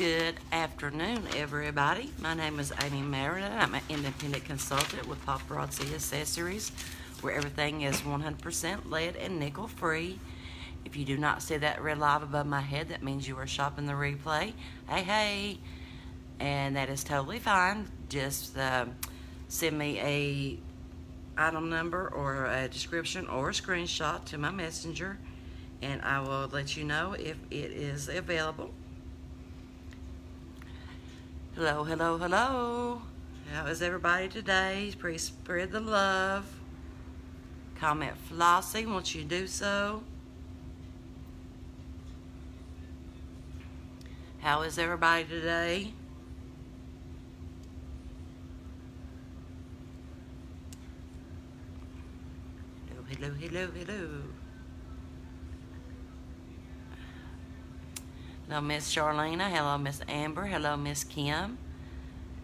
Good afternoon, everybody. My name is Amy Merida. I'm an independent consultant with Paparazzi Accessories, where everything is 100% lead and nickel free. If you do not see that red live above my head, that means you are shopping the replay. Hey, hey. And that is totally fine. Just uh, send me a item number or a description or a screenshot to my messenger and I will let you know if it is available. Hello, hello, hello. How is everybody today? Please spread the love. Comment Flossie, won't you do so? How is everybody today? Hello, hello, hello, hello. Hello, Miss Charlena. Hello, Miss Amber. Hello, Miss Kim.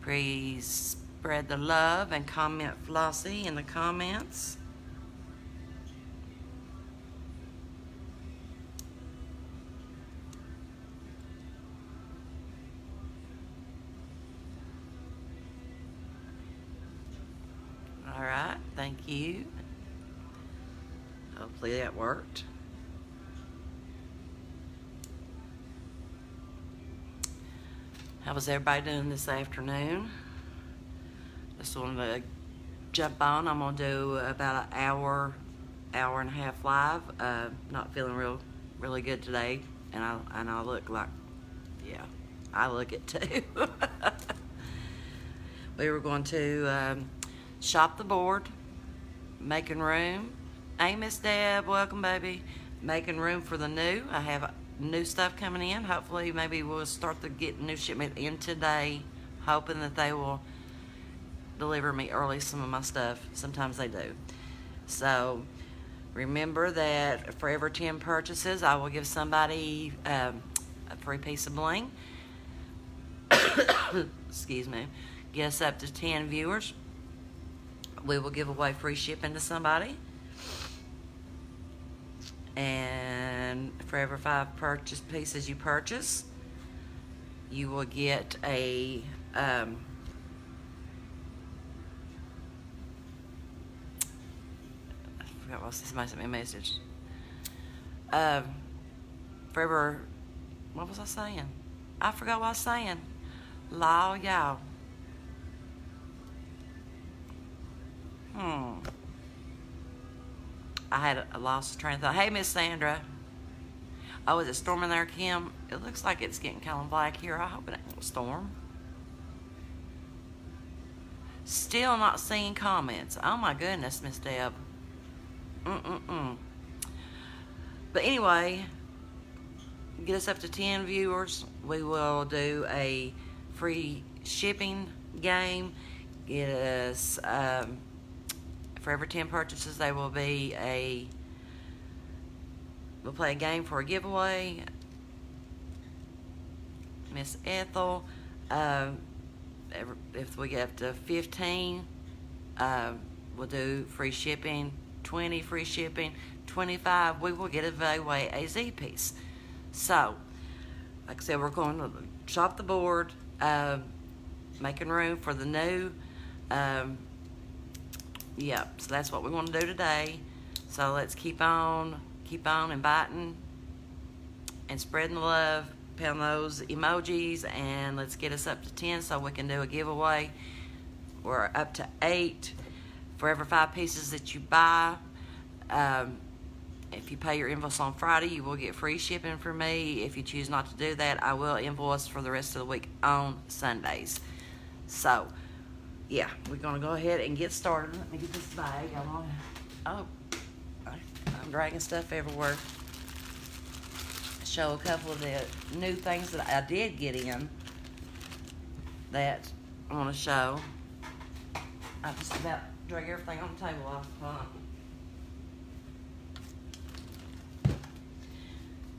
Please spread the love and comment Flossie in the comments. All right, thank you. Hopefully that worked. How was everybody doing this afternoon? Just wanted to jump on. I'm gonna do about an hour, hour and a half live. Uh, not feeling real, really good today, and I and I look like, yeah, I look it too. we were going to um, shop the board, making room. Hey, Miss Deb, welcome, baby. Making room for the new. I have new stuff coming in. Hopefully, maybe we'll start to get new shipment in today, hoping that they will deliver me early some of my stuff. Sometimes they do. So, remember that for every 10 purchases, I will give somebody um, a free piece of bling. Excuse me. Get us up to 10 viewers. We will give away free shipping to somebody and for every five purchase pieces you purchase, you will get a um, I forgot what somebody sent me a message. Um, what was I saying? I forgot what I was saying. Law y'all. Hmm. I had a, lost train of thought. Hey, Miss Sandra. Oh, is it storming there, Kim? It looks like it's getting kind of black here. I hope it ain't storm. Still not seeing comments. Oh my goodness, Miss Deb. Mm-mm-mm. But anyway, get us up to 10 viewers. We will do a free shipping game. Get us um, for every 10 purchases, there will be a, we'll play a game for a giveaway. Miss Ethel, uh, if we get up to 15, uh, we'll do free shipping, 20 free shipping, 25, we will get a away a Z piece. So, like I said, we're going to shop the board, uh, making room for the new um, Yep, so that's what we want to do today. So let's keep on, keep on inviting and spreading the love. Pound those emojis and let's get us up to 10 so we can do a giveaway. We're up to eight. For every five pieces that you buy, um, if you pay your invoice on Friday, you will get free shipping from me. If you choose not to do that, I will invoice for the rest of the week on Sundays. So, yeah, we're gonna go ahead and get started. Let me get this bag. I want oh, I'm dragging stuff everywhere. Show a couple of the new things that I did get in that I want to show. I just about drag everything on the table off.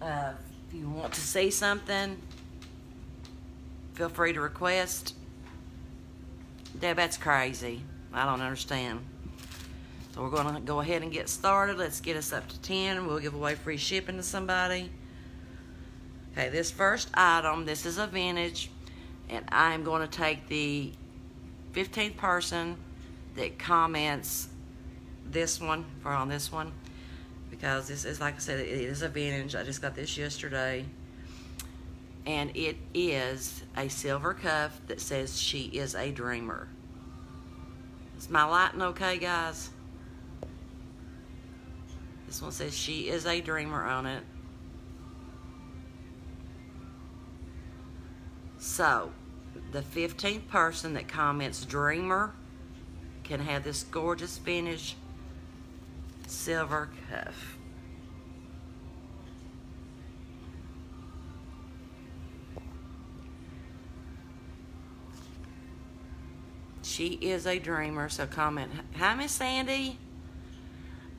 Uh, if you want to see something, feel free to request. Deb, that's crazy. I don't understand. So we're going to go ahead and get started. Let's get us up to 10. We'll give away free shipping to somebody. Okay, this first item, this is a vintage, and I'm going to take the 15th person that comments this one, for on this one, because this is, like I said, it is a vintage. I just got this yesterday. And it is a silver cuff that says she is a dreamer. Is my lighting okay, guys? This one says she is a dreamer on it. So, the 15th person that comments dreamer can have this gorgeous finish silver cuff. She is a dreamer, so comment. Hi, Miss Sandy.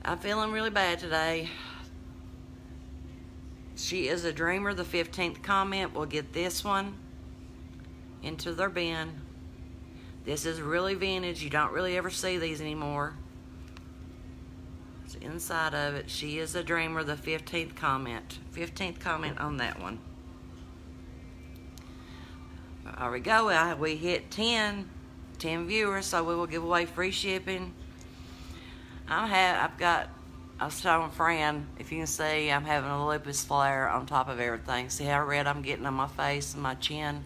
I'm feeling really bad today. She is a dreamer. The 15th comment will get this one into their bin. This is really vintage. You don't really ever see these anymore. It's inside of it. She is a dreamer. The 15th comment. 15th comment on that one. There we go. We hit 10. 10 viewers, so we will give away free shipping. I'm have I've got I was telling Fran, if you can see, I'm having a lupus flare on top of everything. See how red I'm getting on my face and my chin?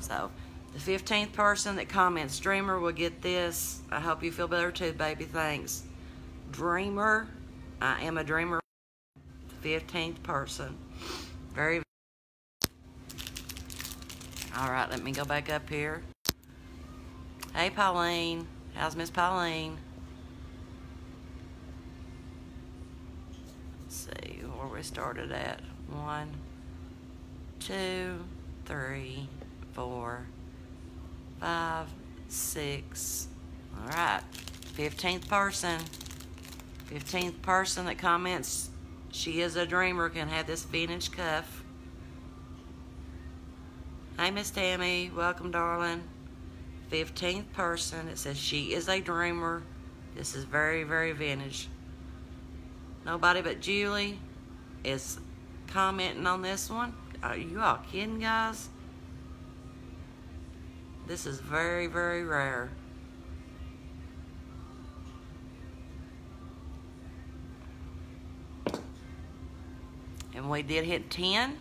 So, the 15th person that comments Dreamer will get this. I hope you feel better too, baby. Thanks. Dreamer. I am a dreamer. 15th person. Very all right, let me go back up here. Hey, Pauline. How's Miss Pauline? Let's see where we started at. One, two, three, four, five, six. All right, 15th person. 15th person that comments she is a dreamer can have this vintage cuff. Hey, Miss Tammy. Welcome, darling. 15th person. It says she is a dreamer. This is very, very vintage. Nobody but Julie is commenting on this one. Are you all kidding, guys? This is very, very rare. And we did hit 10.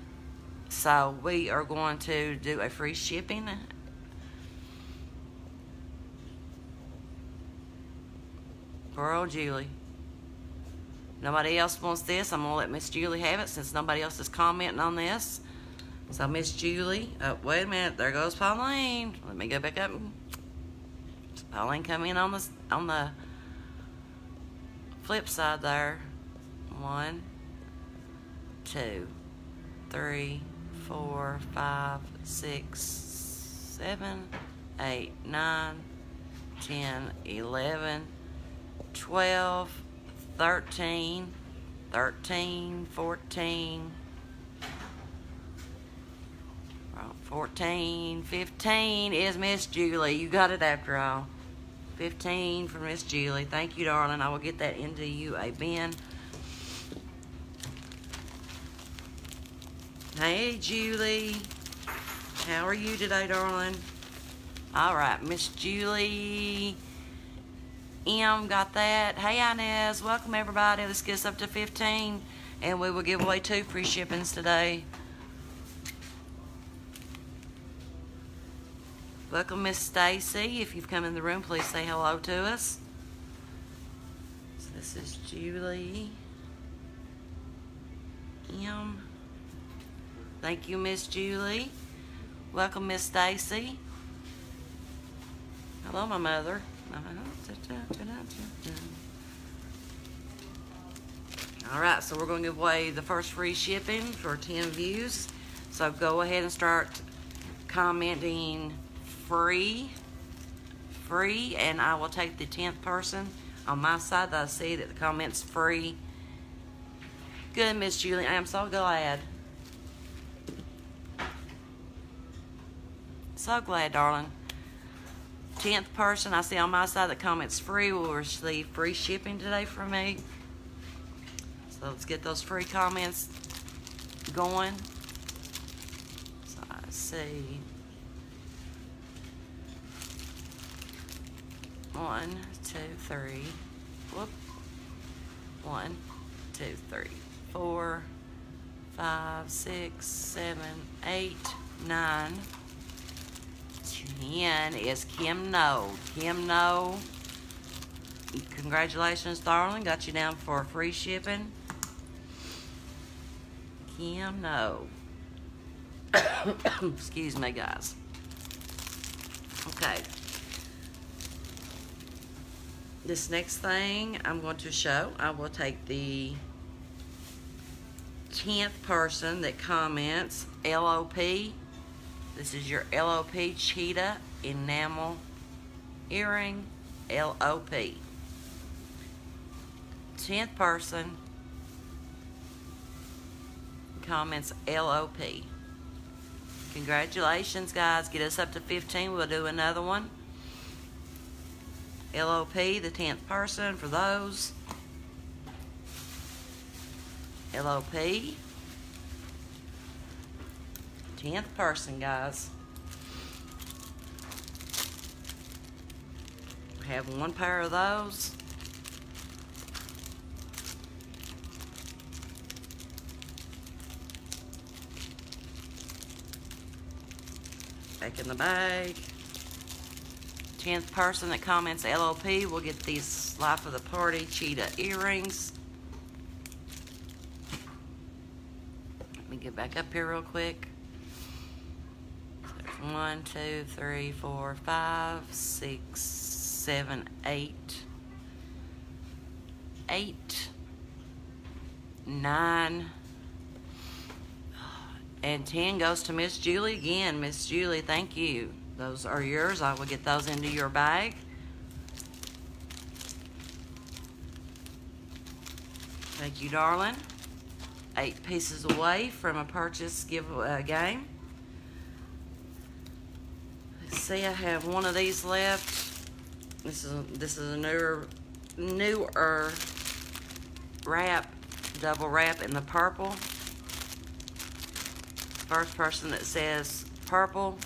So we are going to do a free shipping. For old Julie. Nobody else wants this. I'm going to let Miss Julie have it since nobody else is commenting on this. So Miss Julie, oh, wait a minute. There goes Pauline. Let me go back up. Pauline come in on the, on the flip side there. One, two, three, four, five, six, seven, eight, nine, ten, eleven, twelve, thirteen, thirteen, fourteen, fourteen, fifteen is Miss Julie. You got it after all. 15 for Miss Julie. Thank you, darling. I will get that into you a bin. Hey, Julie. How are you today, darling? All right, Miss Julie M got that. Hey, Inez. Welcome, everybody. Let's get us up to 15, and we will give away two free shippings today. Welcome, Miss Stacy. If you've come in the room, please say hello to us. So this is Julie M. Thank you, Miss Julie. Welcome, Miss Stacy. Hello, my mother. All right, so we're going to give away the first free shipping for 10 views. So go ahead and start commenting free, free, and I will take the 10th person on my side that I see that the comment's free. Good, Miss Julie. I am so glad. So glad, darling. 10th person I see on my side that comments free will receive free shipping today from me. So let's get those free comments going. So I see one, two, three. Whoop. One, two, three, four, five, six, seven, eight, nine. Ten is Kim No. Kim No. Congratulations, darling. Got you down for free shipping. Kim No. Excuse me, guys. Okay. This next thing I'm going to show, I will take the 10th person that comments LOP. This is your LOP Cheetah Enamel Earring LOP. 10th person comments LOP. Congratulations, guys. Get us up to 15. We'll do another one. LOP, the 10th person for those. LOP. 10th person, guys. Have one pair of those. Back in the bag. 10th person that comments LOP will get these Life of the Party cheetah earrings. Let me get back up here real quick. One, two, three, four, five, six, seven, eight, eight, nine, and 10 goes to Miss Julie again. Miss Julie, thank you. Those are yours. I will get those into your bag. Thank you, darling. Eight pieces away from a purchase give uh, game. See, I have one of these left. This is this is a newer newer wrap, double wrap in the purple. First person that says purple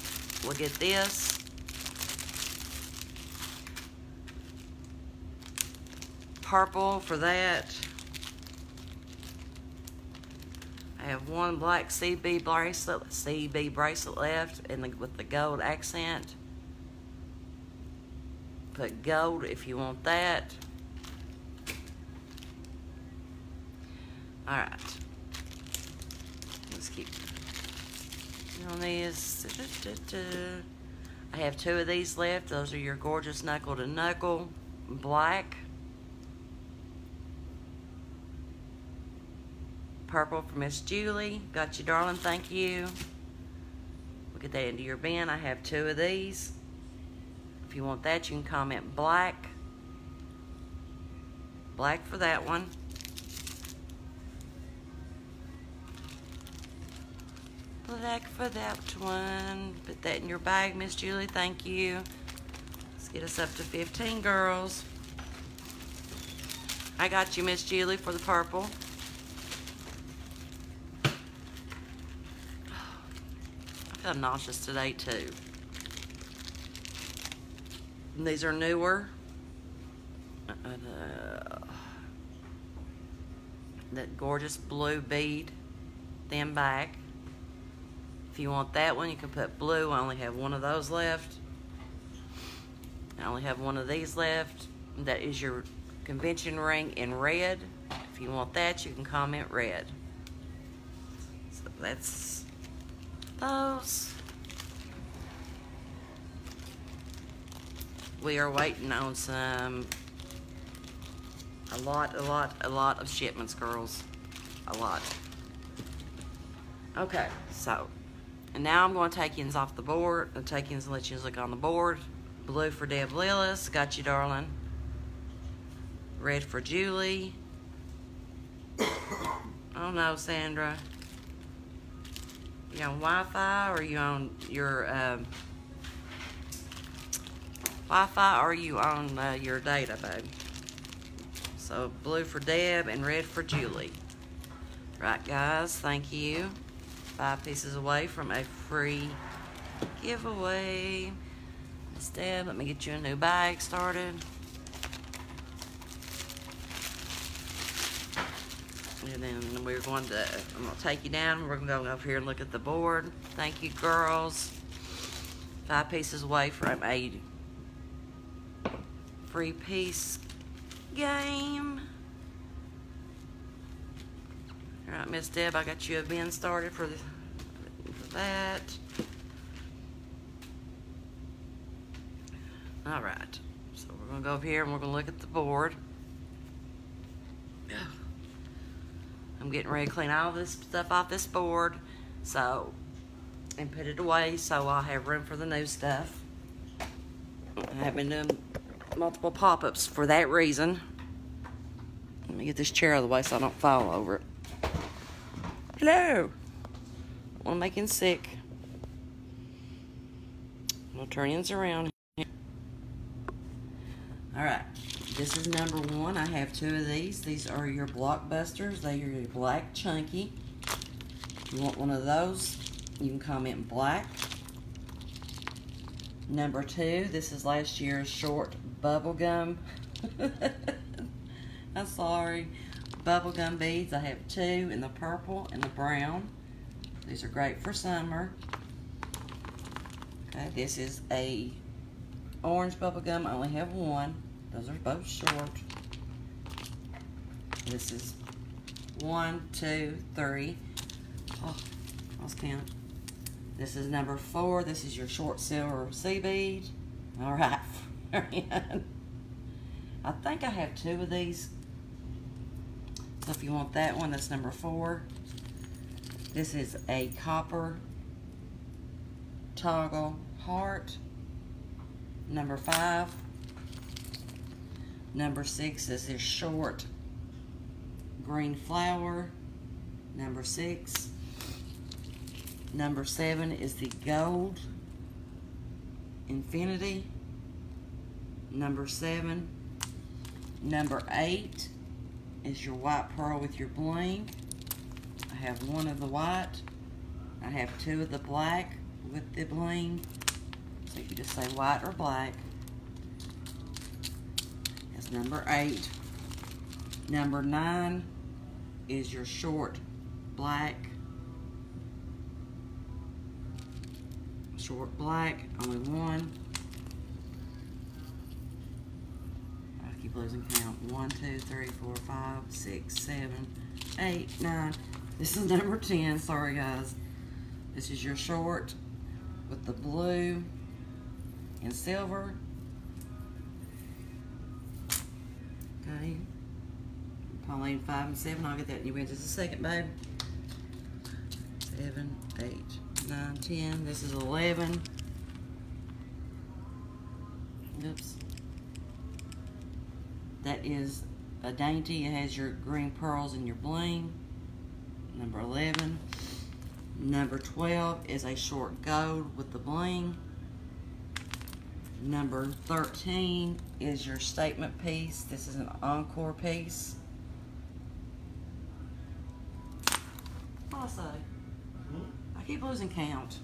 will get this. Purple for that. I have one black CB bracelet, CB bracelet left and the, with the gold accent. Put gold if you want that. All right. Let's keep on these. I have two of these left. Those are your gorgeous knuckle to knuckle black. Purple for Miss Julie. Got you, darling. Thank you. We'll get that into your bin. I have two of these. If you want that, you can comment black. Black for that one. Black for that one. Put that in your bag, Miss Julie. Thank you. Let's get us up to 15 girls. I got you, Miss Julie, for the purple. I feel nauseous today, too. And these are newer. Uh, that gorgeous blue bead, thin back. If you want that one, you can put blue. I only have one of those left. I only have one of these left. That is your convention ring in red. If you want that, you can comment red. So that's those. We are waiting on some, a lot, a lot, a lot of shipments, girls. A lot. Okay, so and now I'm going to take yins off the board. The take yins and let you look on the board. Blue for Deb Lillis. Got you, darling. Red for Julie. oh no, Sandra. You on Wi-Fi or you on your um, Wi-Fi or you on uh, your data, babe? So blue for Deb and red for Julie. Right, guys, thank you. Five pieces away from a free giveaway. Instead, let me get you a new bag started. And then we're going to, I'm going to take you down. We're going to go over here and look at the board. Thank you, girls. Five pieces away from a free piece game. All right, Miss Deb, I got you a bin started for, the, for that. All right, so we're gonna go up here and we're gonna look at the board. I'm getting ready to clean all this stuff off this board, so, and put it away so I'll have room for the new stuff. I have been doing multiple pop-ups for that reason. Let me get this chair out of the way so I don't fall over it. Hello. Want to make him sick. I'm gonna turn ends around. All right, this is number one. I have two of these. These are your blockbusters. They are your black chunky. If you want one of those, you can comment black. Number two, this is last year's short bubble gum. I'm sorry. Bubblegum beads. I have two in the purple and the brown. These are great for summer. Okay, this is a orange bubblegum. I only have one. Those are both short. This is one, two, three. Oh, let's count. This is number four. This is your short silver sea bead. All right, I think I have two of these so if you want that one, that's number four. This is a copper toggle heart. Number five. Number six is this short green flower. Number six. Number seven is the gold infinity. Number seven. Number eight is your white pearl with your bling. I have one of the white. I have two of the black with the bling. So you just say white or black. That's number eight. Number nine is your short black. Short black, only one. I keep losing count. One, two, three, four, five, six, seven, eight, nine. This is number 10. Sorry, guys. This is your short with the blue and silver. Okay. Pauline, five and seven. I'll get that in your just a second, babe. Seven, eight, nine, ten. This is 11. Oops. That is a dainty. It has your green pearls and your bling. Number 11. Number 12 is a short gold with the bling. Number 13 is your statement piece. This is an encore piece. Also, I keep losing count.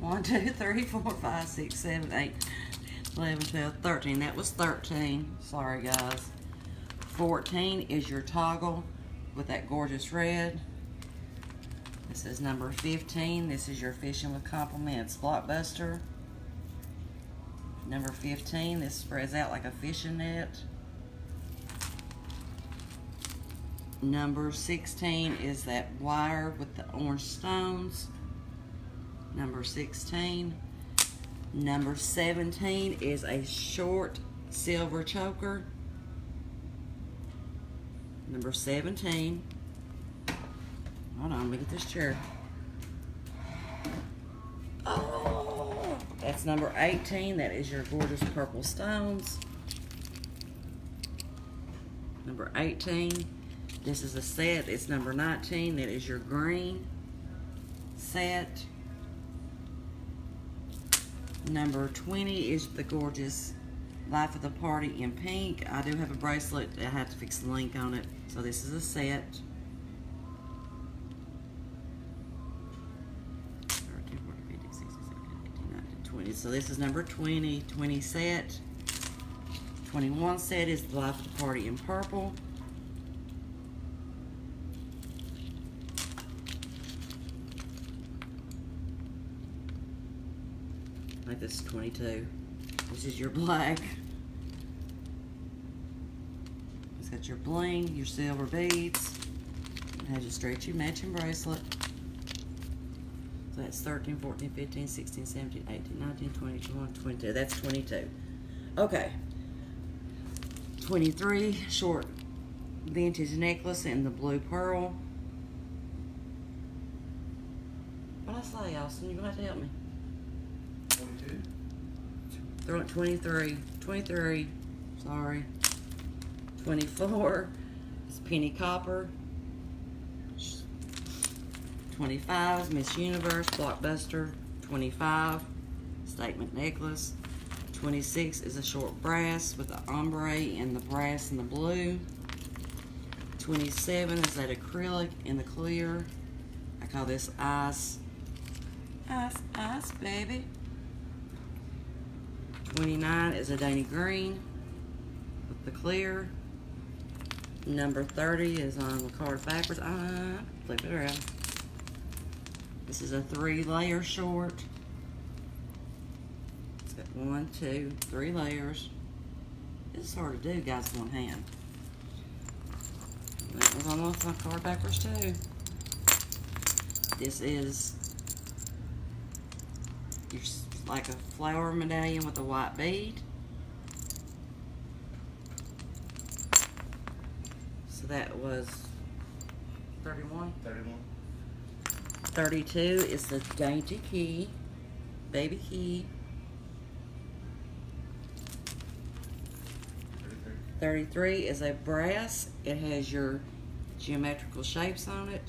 1, 2, 3, 4, 5, 6, 7, 8, 11, 12, 13. That was 13. Sorry, guys. 14 is your toggle with that gorgeous red. This is number 15. This is your Fishing with Compliments Blockbuster. Number 15, this spreads out like a fishing net. Number 16 is that wire with the orange stones. Number 16. Number 17 is a short silver choker. Number 17. Hold on, let me get this chair. Oh, that's number 18. That is your gorgeous purple stones. Number 18. This is a set. It's number 19. That is your green set. Number 20 is the gorgeous Life of the Party in pink. I do have a bracelet. I have to fix the link on it. So this is a set. So this is number 20, 20 set. 21 set is the Life of the Party in purple. Like this is 22. This is your black. It's got your bling, your silver beads. It has your stretchy matching bracelet. So that's 13, 14, 15, 16, 17, 18, 19, 20, 21, 22. That's 22. Okay. 23, short vintage necklace and the blue pearl. What I say, Austin? You're going to have to help me. 22. Throw it 23. 23. Sorry. 24 It's penny copper. 25 is Miss Universe Blockbuster. 25 statement necklace. 26 is a short brass with the ombre and the brass and the blue. 27 is that acrylic in the clear. I call this ice. Ice, ice, baby. 29 is a dainty Green with the clear. Number 30 is on the card backwards. Uh, flip it around. This is a three layer short. It's got one, two, three layers. This is hard to do, guys, one hand. That was almost my card backwards too. This is your, like a flower medallion with a white bead. So that was 31. 31. 32 is the dainty key, baby key. 33. 33 is a brass. It has your geometrical shapes on it.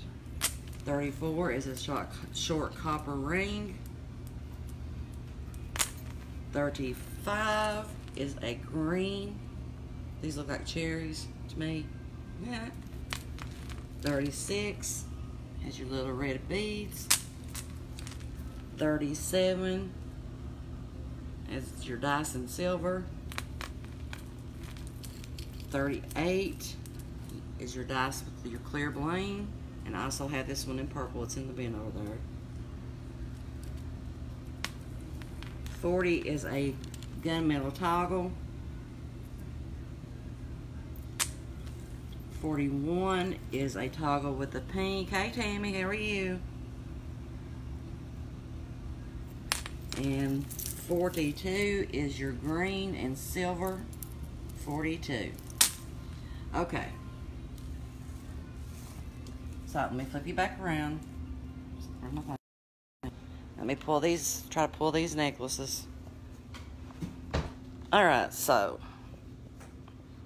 34 is a short, short copper ring. 35 is a green. These look like cherries to me. Yeah. 36 has your little red beads. 37 is your Dyson silver. 38 is your dice with your clear bling. And I also have this one in purple. It's in the bin over there. 40 is a gunmetal toggle. 41 is a toggle with the pink. Hey Tammy, how are you? And 42 is your green and silver. 42. Okay. So let me flip you back around. Let me pull these, try to pull these necklaces. Alright, so.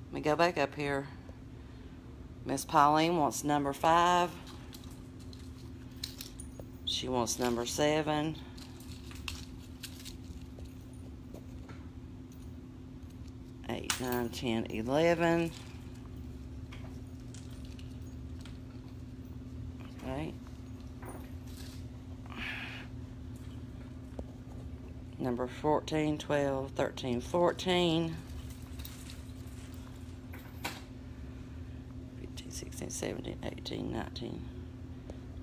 Let me go back up here. Miss Pauline wants number five. She wants number seven. Eight, nine, ten, eleven. Okay. Number 14, 12, 13, 14. 15, 16, 17, 18, 19,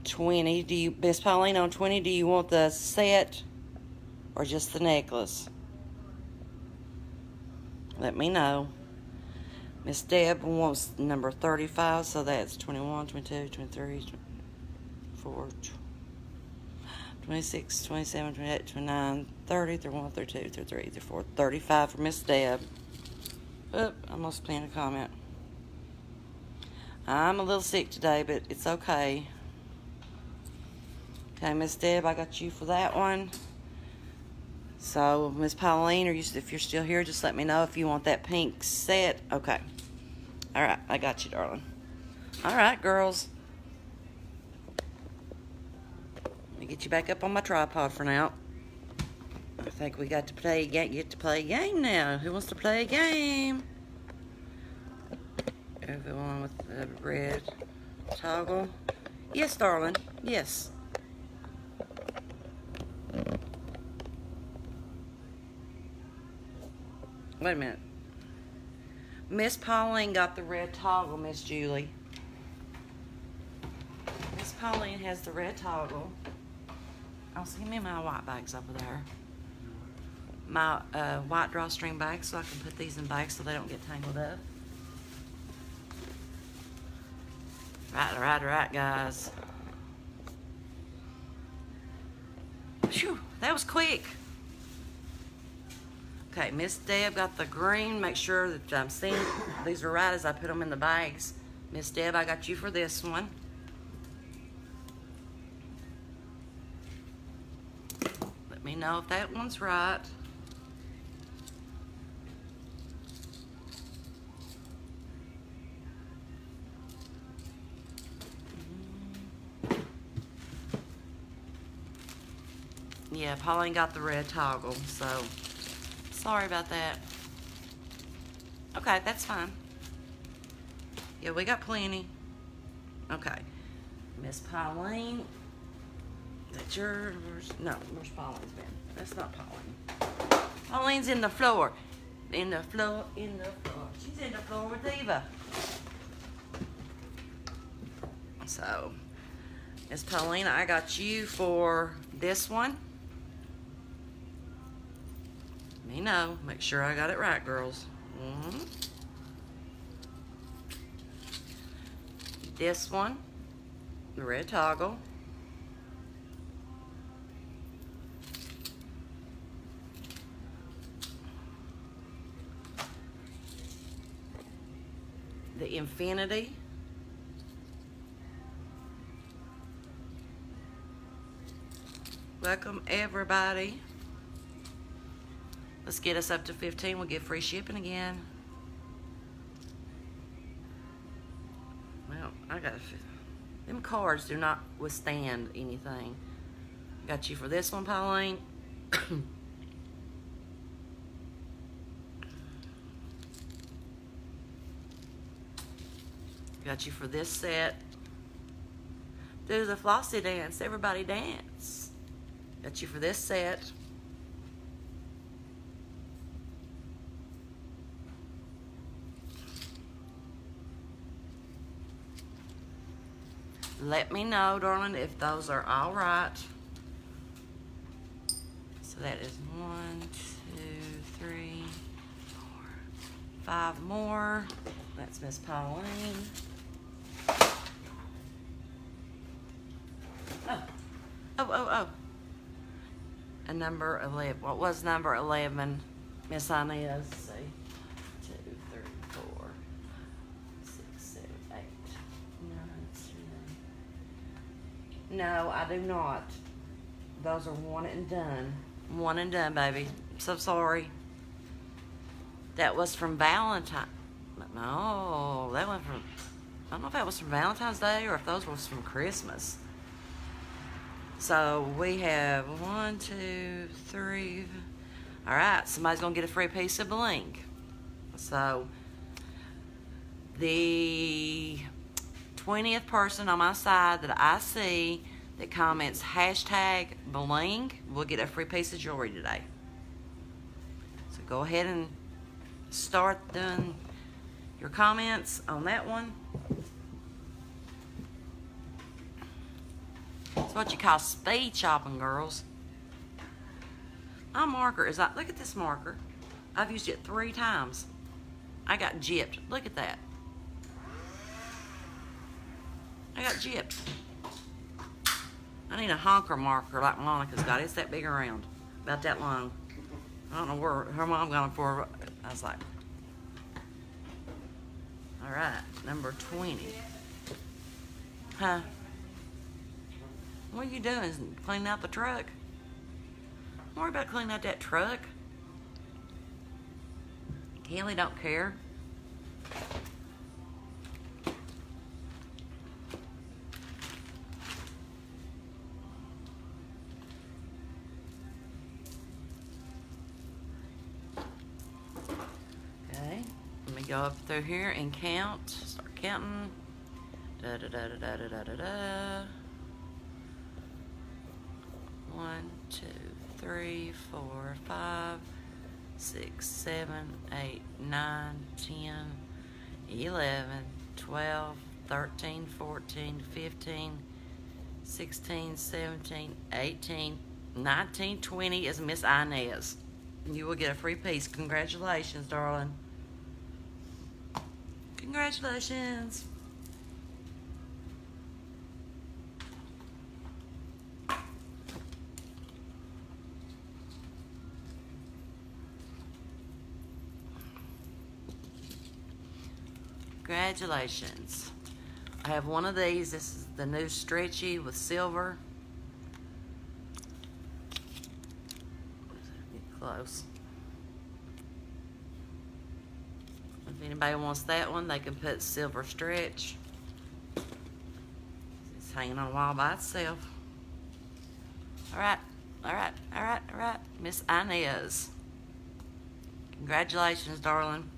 20. Do you, Miss Pauline, on 20, do you want the set or just the necklace? Let me know. Miss Deb wants number 35, so that's 21, 22, 23, 24, 26, 27, 28, 29, 30, 31, 32, 33, 34, 35 for Miss Deb. Oop, I put in a comment. I'm a little sick today, but it's okay. Okay, Miss Deb, I got you for that one. So, Miss Pauline, or you, if you're still here, just let me know if you want that pink set. Okay. All right, I got you, darling. All right, girls. Let me get you back up on my tripod for now. I think we got to play. Get to play a game now. Who wants to play a game? Everyone with the red toggle. Yes, darling. Yes. Wait a minute. Miss Pauline got the red toggle, Miss Julie. Miss Pauline has the red toggle. I'll see me my white bags over there. My uh, white drawstring bags so I can put these in bags so they don't get tangled up. Right, right, right, guys. Phew, that was quick. Okay, Miss Deb got the green. Make sure that I'm seeing these are right as I put them in the bags. Miss Deb, I got you for this one. Let me know if that one's right. Yeah, Pauline got the red toggle, so sorry about that. Okay, that's fine. Yeah, we got plenty. Okay. Miss Pauline. That's your, where's, no, where's Pauline's been? That's not Pauline. Pauline's in the floor. In the floor, in the floor. She's in the floor with Eva. So, Miss Pauline, I got you for this one. Me know. Make sure I got it right, girls. Mm -hmm. This one, the red toggle. The infinity. Welcome everybody. Let's get us up to 15. We'll get free shipping again. Well, I got them cards do not withstand anything. Got you for this one, Pauline. Got you for this set. Do the flossy dance. Everybody dance. Got you for this set. Let me know, darling, if those are all right. So that is one, two, three, four, five more. That's Miss Pauline. Oh, oh, oh, oh. A number 11. What was number 11, Miss Inez? see. No, I do not. Those are one and done. One and done, baby. So sorry. That was from Valentine. No, that went from. I don't know if that was from Valentine's Day or if those was from Christmas. So we have one, two, three. All right, somebody's gonna get a free piece of bling. So the 20th person on my side that I see that comments hashtag bling will get a free piece of jewelry today. So go ahead and start doing your comments on that one. It's what you call speed shopping, girls. My marker is like, look at this marker. I've used it three times. I got gypped. Look at that. I got gypped. I need a honker marker like Monica's got. It's that big around, about that long. I don't know where her mom got them for. I was like, all right, number 20. Huh? What are you doing? Cleaning out the truck? Don't worry about cleaning out that truck. Kelly don't care. Go up through here and count. Start counting. Da da da da da da da da. One, two, three, four, five, six, seven, eight, nine, ten, eleven, twelve, thirteen, fourteen, fifteen, sixteen, seventeen, eighteen, nineteen, twenty is Miss Inez. You will get a free piece. Congratulations, darling. Congratulations. Congratulations. I have one of these. This is the new stretchy with silver. Get close. Anybody wants that one, they can put silver stretch. It's hanging on a wall by itself. All right, all right, all right, all right. Miss Inez. Congratulations, darling.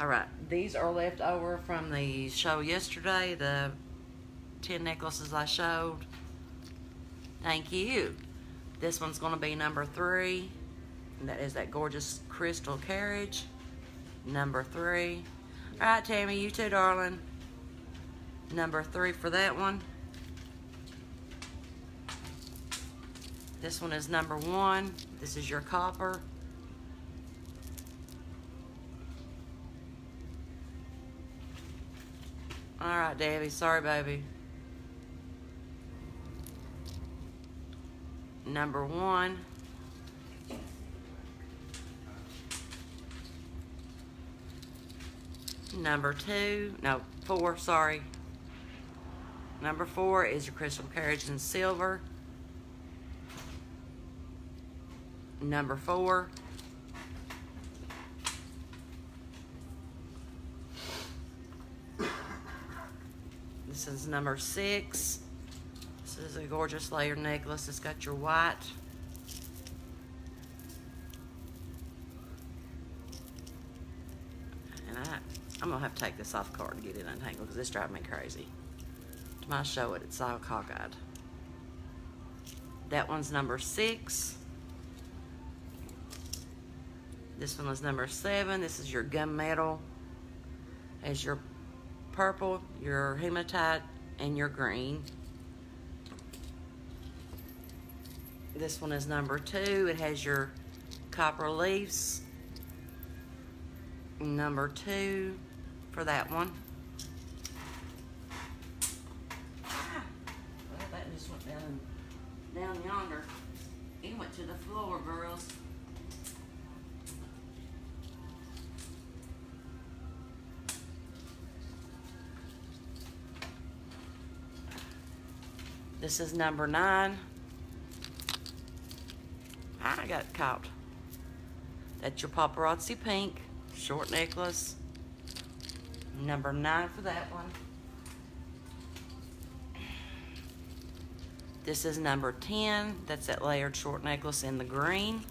All right, these are left over from the show yesterday, the 10 necklaces I showed. Thank you. This one's going to be number three. And that is that gorgeous crystal carriage. Number three. All right, Tammy, you too, darling. Number three for that one. This one is number one. This is your copper. All right, Debbie. Sorry, baby. Number one. Number two, no, four, sorry. Number four is your crystal carriage in silver. Number four. This is number six. This is a gorgeous layered necklace. It's got your white. And I, I'm gonna have to take this off card to get it untangled because this drives me crazy. To my show it, it's all cockeyed. That one's number six. This one is number seven. This is your gunmetal. As your purple, your hematite, and your green. This one is number two. It has your copper leaves. Number two for that one. Ah, well, that just went down, down yonder. It went to the floor, girls. This is number nine. I got caught. That's your paparazzi pink short necklace. Number nine for that one. This is number 10. That's that layered short necklace in the green.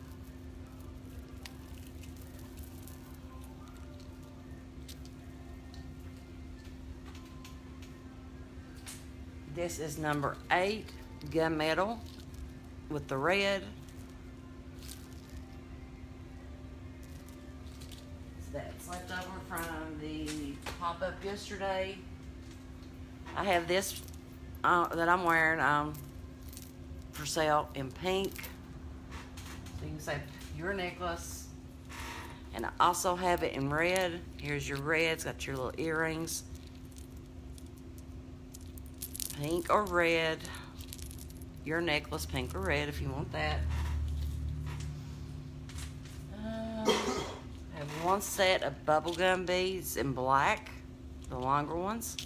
This is number eight, gunmetal with the red. That's left over from the pop-up yesterday. I have this uh, that I'm wearing um, for sale in pink. So you can say your necklace. And I also have it in red. Here's your red. It's got your little earrings pink or red. Your necklace, pink or red, if you want that. Uh, One set of bubblegum beads in black, the longer ones.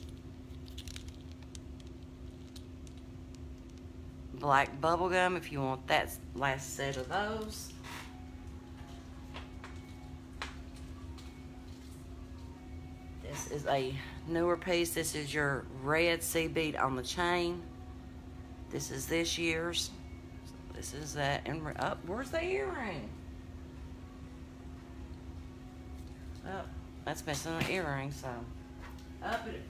Black bubblegum if you want that last set of those. This is a newer piece. This is your red sea bead on the chain. This is this year's. This is that. And up, oh, where's the earring? Oh, that's missing an earring. So up it.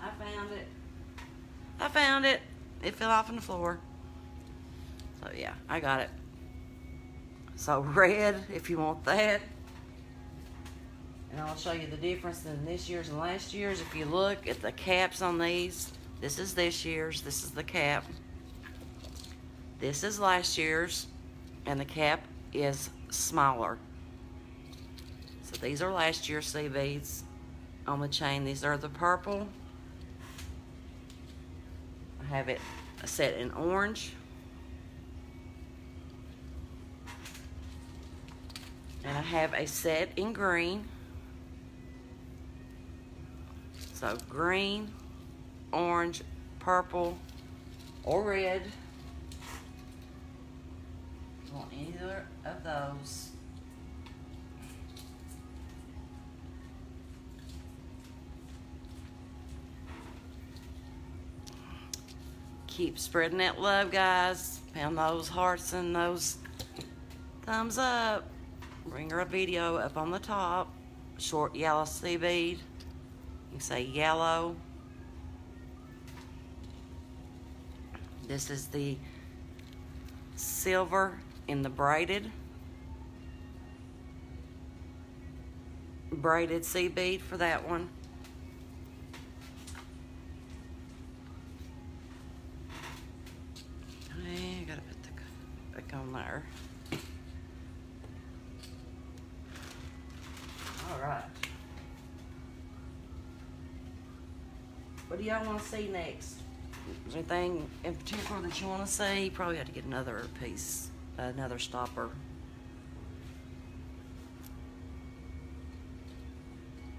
I found it. I found it. It fell off on the floor. So yeah, I got it. So red, if you want that. And I'll show you the difference in this year's and last year's. If you look at the caps on these, this is this year's, this is the cap. This is last year's, and the cap is smaller. So these are last year's beads on the chain. These are the purple. I have it set in orange. And I have a set in green. So green, orange, purple, or red. Want either of those. Keep spreading that love, guys. Pound those hearts and those thumbs up. Bring her a video up on the top. Short yellow sea bead. You say yellow. This is the silver in the braided. Braided sea bead for that one. I gotta put the back on there. All right. What do y'all want to see next? Is there anything in particular that you want to see? You probably have to get another piece, another stopper.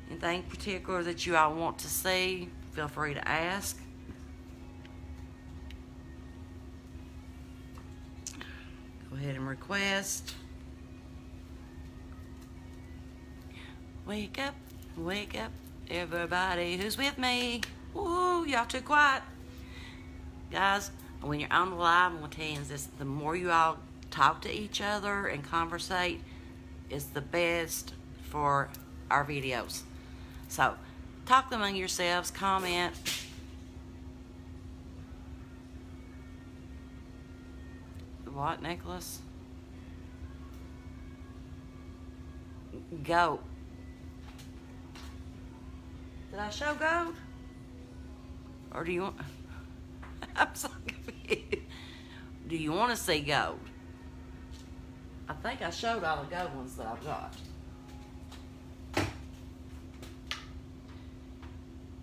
Anything particular that you all want to see? Feel free to ask. Ahead and request. Wake up, wake up, everybody who's with me. Woo, y'all too quiet. Guys, when you're on the live, I'm gonna tell you this, the more you all talk to each other and conversate is the best for our videos. So, talk among yourselves, comment. What necklace? Goat. Did I show gold? Or do you want? I'm so confused. Do you want to see gold? I think I showed all the gold ones that I've got.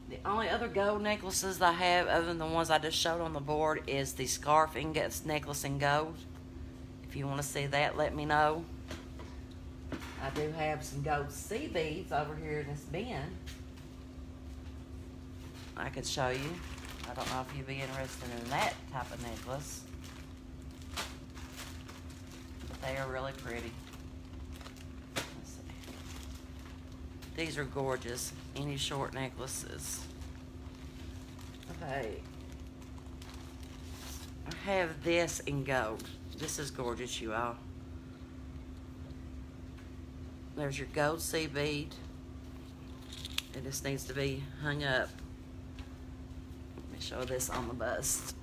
The only other gold necklaces I have, other than the ones I just showed on the board, is the scarf ingots necklace in gold. If you want to see that, let me know. I do have some gold sea beads over here in this bin. I could show you. I don't know if you'd be interested in that type of necklace. But they are really pretty. Let's see. These are gorgeous. Any short necklaces. Okay. I have this in gold. This is gorgeous, you all. There's your gold sea bead. It just needs to be hung up. Let me show this on the bust.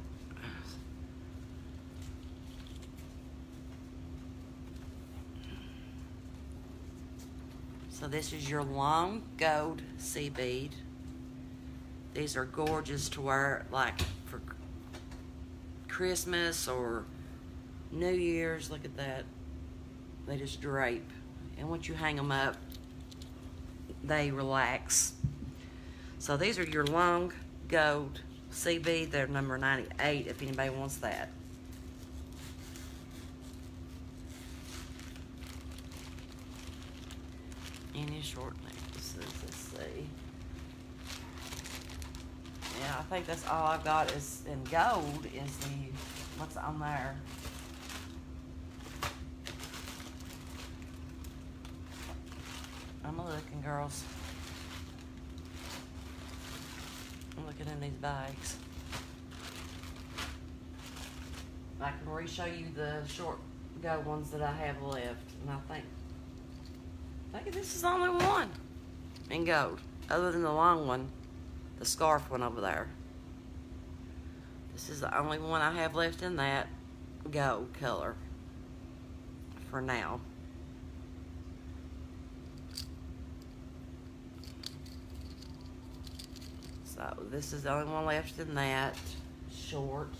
So this is your long gold sea bead. These are gorgeous to wear like for Christmas or New Year's. Look at that. They just drape. And once you hang them up, they relax. So these are your long gold sea bead. They're number 98 if anybody wants that. Any short necklaces, let's see. Yeah, I think that's all I've got is in gold is the, what's on there? I'm looking, girls. I'm looking in these bags. I can re-show you the short gold ones that I have left, and I think, This is the only one in gold, other than the long one, the scarf one over there. This is the only one I have left in that gold color for now. So this is the only one left in that short.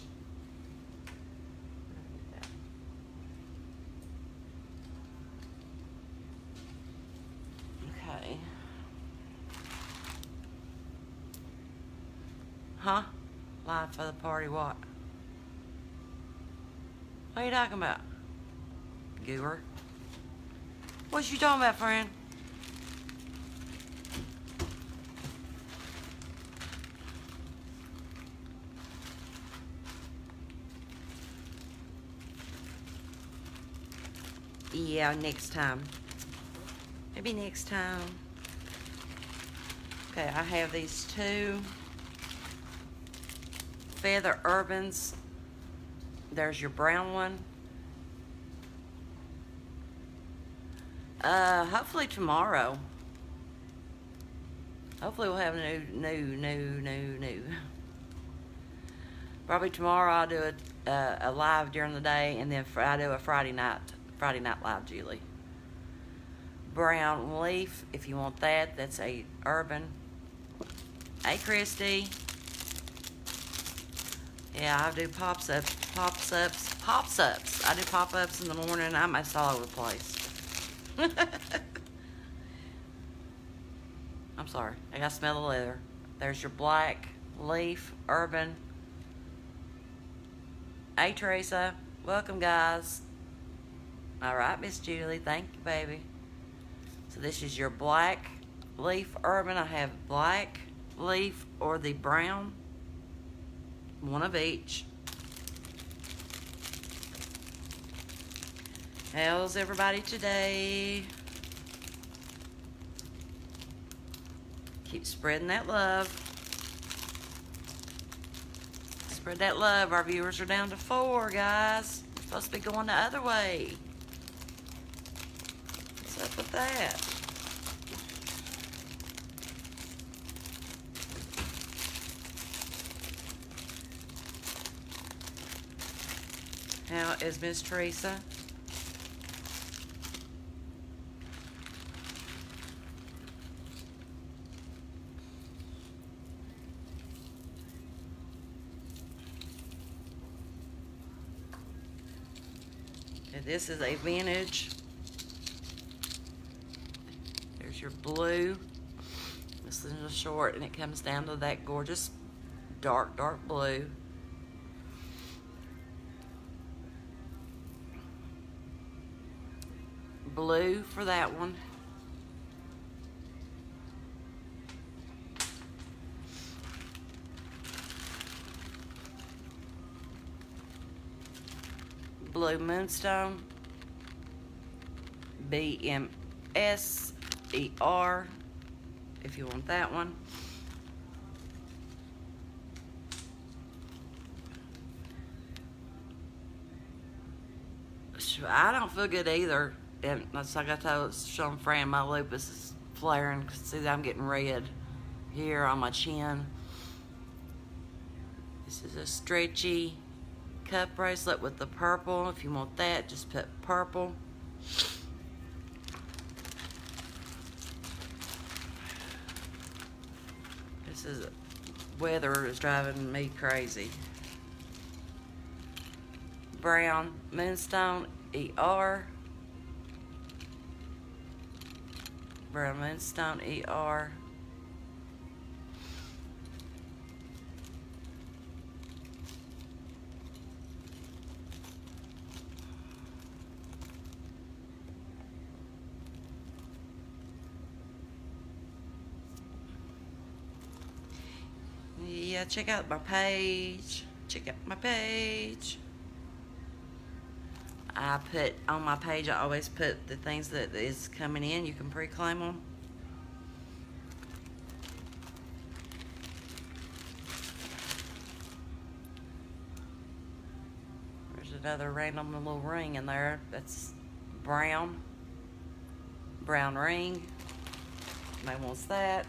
Okay. Huh? Live for the party what? What are you talking about? Goober. What you talking about, friend? Yeah, next time. Maybe next time. Okay, I have these two Feather Urbans. There's your brown one. Uh, hopefully tomorrow. Hopefully we'll have a new, new, new, new, new. Probably tomorrow I'll do a, uh, a live during the day, and then I do a Friday night, Friday night live, Julie. Brown leaf, if you want that, that's a urban. Hey, Christy. Yeah, I do pops ups, pops ups, pops ups. I do pop ups in the morning. I'm over the place. I'm sorry. I got smell the leather. There's your black leaf urban. Hey, Teresa. Welcome, guys. All right, Miss Julie. Thank you, baby. So this is your black leaf urban. I have black leaf or the brown. One of each. How's everybody today? Keep spreading that love. Spread that love. Our viewers are down to four, guys. We're supposed to be going the other way. What's up with that? How is Miss Teresa? This is a vintage. There's your blue. This is a short, and it comes down to that gorgeous dark, dark blue. Blue for that one. Blue Moonstone. B-M-S-E-R if you want that one. I don't feel good either. And that's like I told Sean Fran, my lupus is flaring. See that I'm getting red here on my chin. This is a stretchy cuff bracelet with the purple. If you want that, just put purple. This is weather is driving me crazy. Brown Moonstone ER. Brown Moonstone ER. Check out my page. Check out my page. I put on my page, I always put the things that is coming in. You can pre-claim them. There's another random little ring in there. That's brown. Brown ring. Nobody wants that.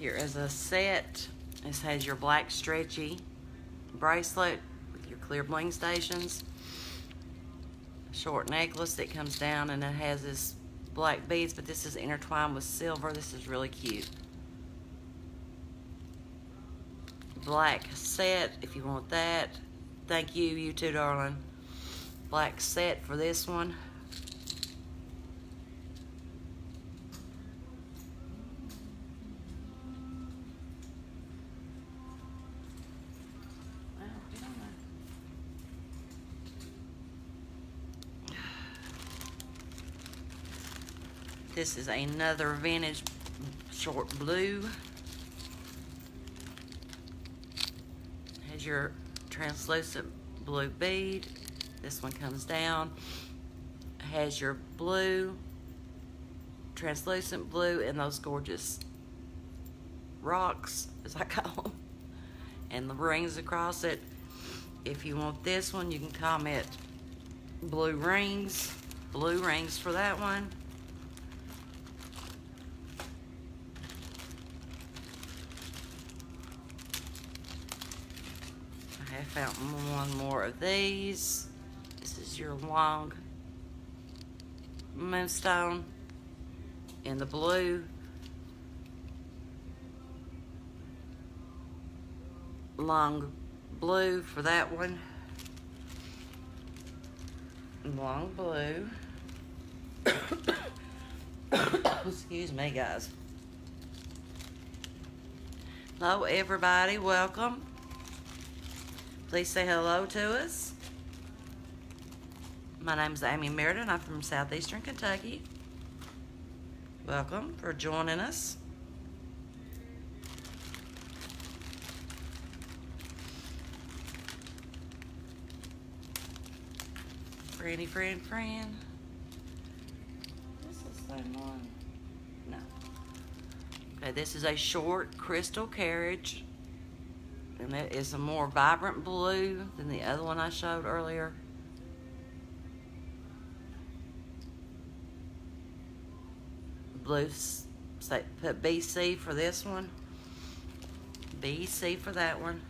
Here is a set. This has your black stretchy bracelet with your clear bling stations. Short necklace that comes down and it has this black beads, but this is intertwined with silver. This is really cute. Black set if you want that. Thank you, you too, darling. Black set for this one. This is another vintage short blue. Has your translucent blue bead. This one comes down. Has your blue, translucent blue, and those gorgeous rocks, as I call them, and the rings across it. If you want this one, you can comment blue rings, blue rings for that one. I found one more of these. This is your long moonstone in the blue. Long blue for that one. Long blue. Excuse me, guys. Hello, everybody. Welcome. Please say hello to us. My name is Amy Merida. I'm from southeastern Kentucky. Welcome for joining us. Friendy, friend, friend. This is the same one. No. Okay, this is a short crystal carriage and it is a more vibrant blue than the other one I showed earlier. Blue, say, put BC for this one. BC for that one.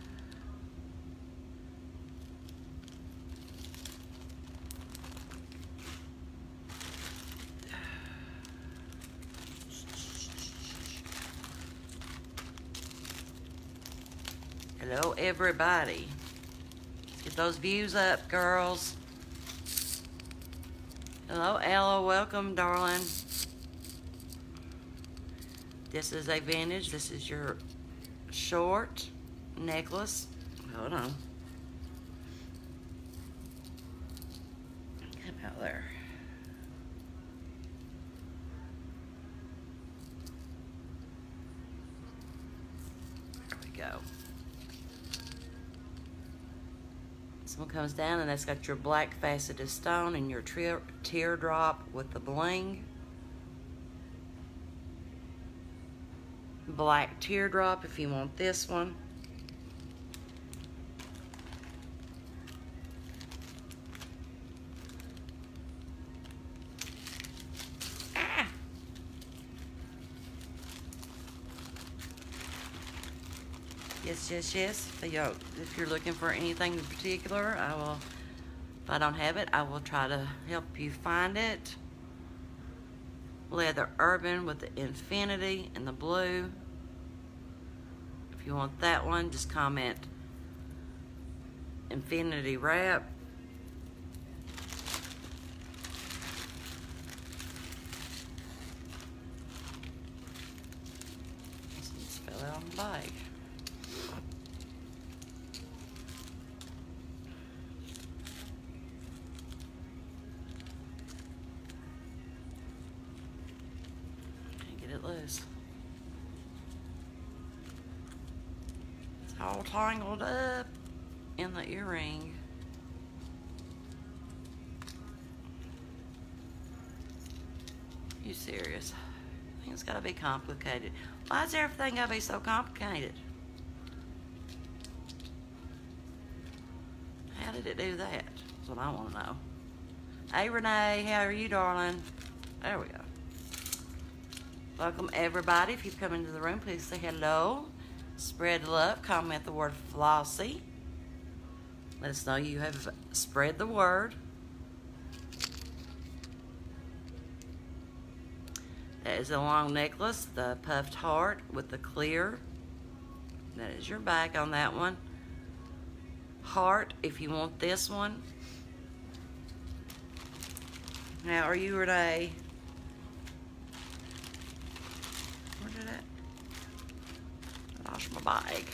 Hello, everybody. Let's get those views up, girls. Hello, Ella. Welcome, darling. This is a vintage. This is your short necklace. Hold on. Come out. There we go. This one comes down and that's got your black faceted stone and your tear teardrop with the bling. Black teardrop if you want this one. Ah! Yes, yes, if you're looking for anything in particular, I will, if I don't have it, I will try to help you find it. Leather Urban with the infinity and the blue. If you want that one, just comment infinity wrap. It on the bag. Loose. It's all tangled up in the earring. You serious? It's gotta be complicated. Why is everything gotta be so complicated? How did it do that? That's what I wanna know. Hey Renee, how are you darling? There we go. Welcome everybody. If you've come into the room, please say hello. Spread love. Comment the word Flossie. Let us know you have spread the word. That is a long necklace, the puffed heart with the clear. That is your bag on that one. Heart, if you want this one. Now, are you Renee? Where did it? Lost my bag.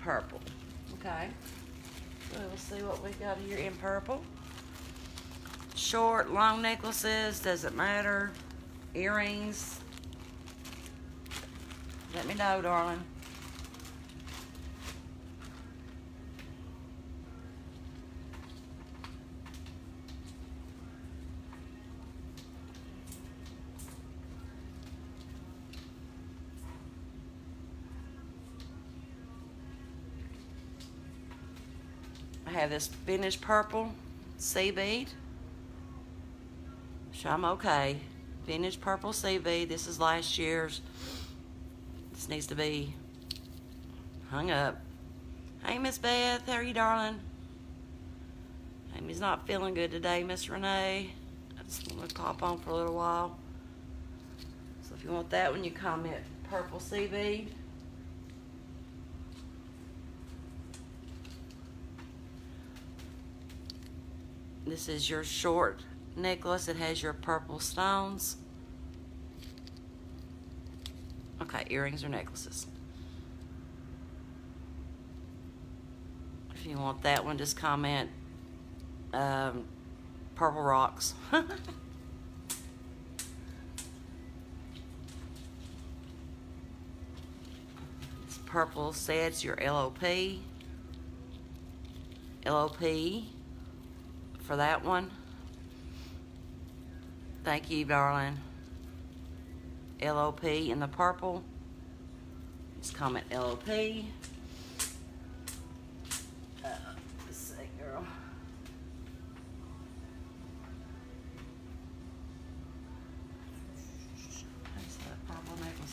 Purple. Okay. We'll see what we got here in purple. Short, long necklaces, doesn't matter. Earrings. Let me know, darling. I have this finished purple bead. So I'm okay. Vintage purple CV. This is last year's. This needs to be hung up. Hey, Miss Beth. How are you, darling? Amy's not feeling good today, Miss Renee. I just want to pop on for a little while. So if you want that one, you comment purple CV. This is your short necklace. It has your purple stones. Okay, earrings or necklaces. If you want that one, just comment um, purple rocks. purple sets your LOP. LOP for that one. Thank you, darling. LOP in the purple. Just comment LOP. That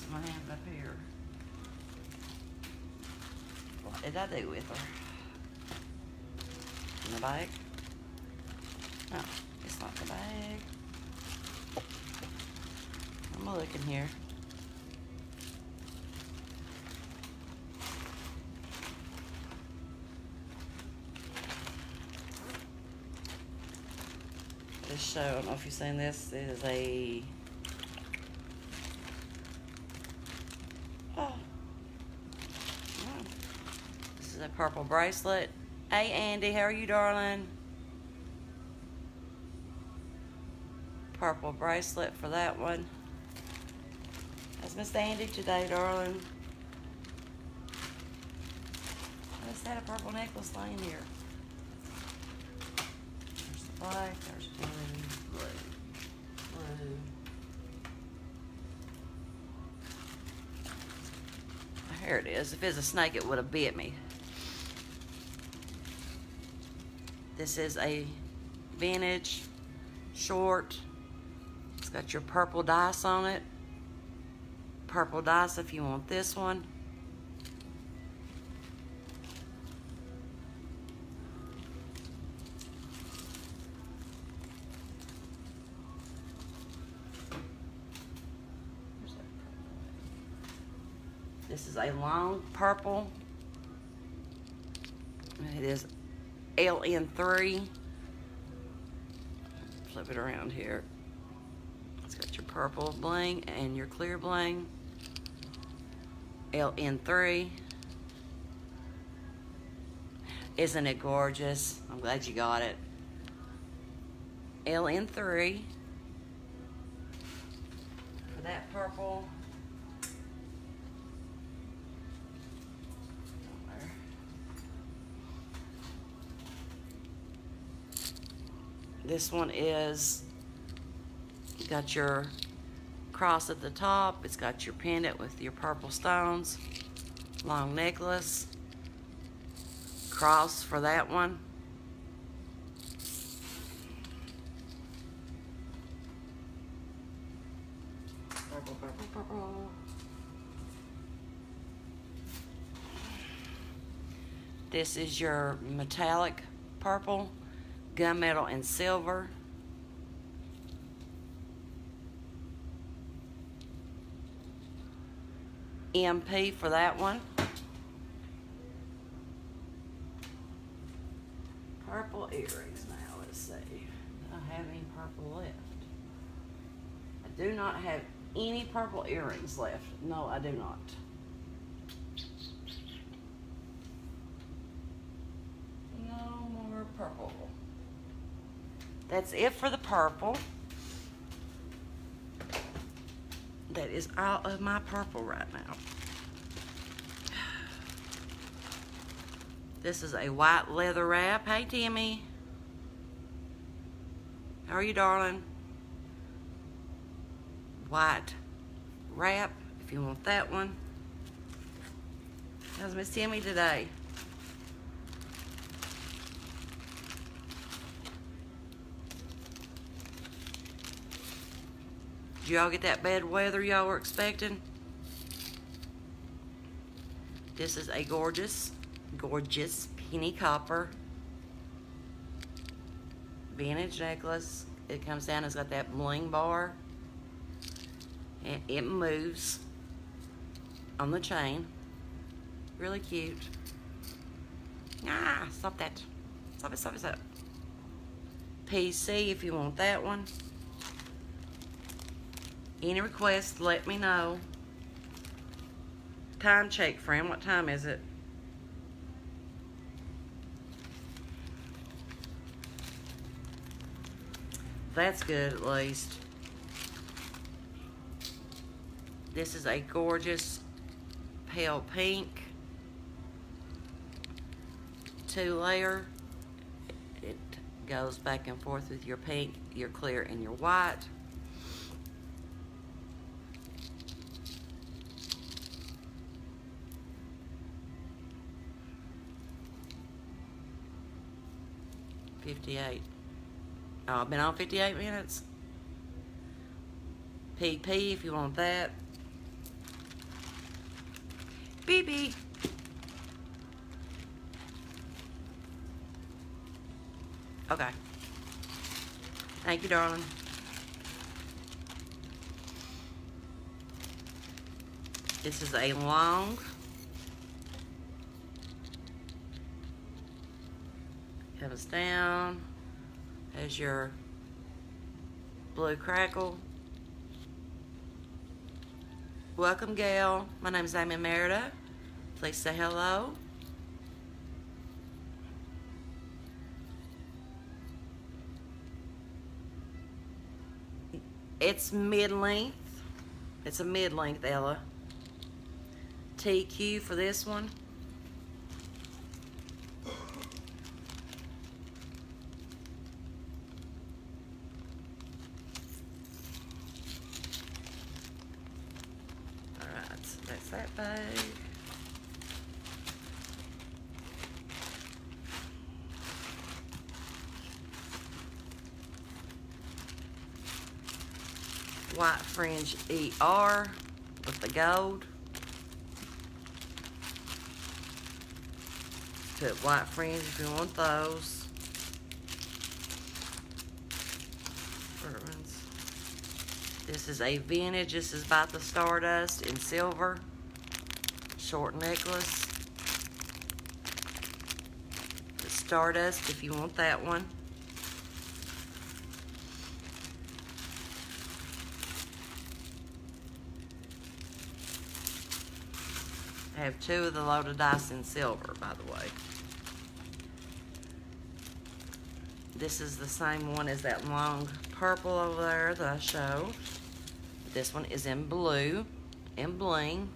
in my hand up here. What did I do with her? In the bag? No, it's not the bag. I'm looking here. This show, I don't know if you've seen this, is a oh. oh. This is a purple bracelet. Hey Andy, how are you darling? Purple bracelet for that one. How's Miss Andy today, darling? I just had a purple necklace laying here. There's the black, there's blue, blue, blue. Here it is. If it's a snake, it would have bit me. This is a vintage short. Got your purple dice on it purple dice if you want this one. This is a long purple. It is LN3. Flip it around here. Purple bling and your clear bling. LN3. Isn't it gorgeous? I'm glad you got it. LN3 for that purple. This one is got your cross at the top. It's got your pendant with your purple stones, long necklace, cross for that one. Purple, purple, purple. This is your metallic purple, gunmetal and silver. MP for that one. Purple earrings now, let's see. I have any purple left? I do not have any purple earrings left. No, I do not. No more purple. That's it for the purple. That is all of my purple right now. This is a white leather wrap. Hey, Timmy. How are you, darling? White wrap, if you want that one. How's Miss Timmy today? Did y'all get that bad weather y'all were expecting? This is a gorgeous, gorgeous penny copper vintage necklace. It comes down, it's got that bling bar. And it moves on the chain. Really cute. Ah, stop that. Stop it, stop it, stop it. PC if you want that one. Any requests, let me know. Time check, friend. What time is it? That's good at least. This is a gorgeous pale pink two layer. It goes back and forth with your pink, your clear, and your white. Fifty-eight. Oh, I've been on fifty-eight minutes. PP if you want that. BB. Okay. Thank you, darling. This is a long comes down as your blue crackle. Welcome, Gail. My name is Amy Merida. Please say hello. It's mid-length. It's a mid-length, Ella. TQ for this one. All right, so that's that bag. White fringe ER with the gold. Put white fringe if you want those. Bourbons. This is a vintage. This is by the Stardust in silver. Short necklace. The Stardust if you want that one. Have two of the loaded dice in silver, by the way. This is the same one as that long purple over there that I showed. This one is in blue and bling.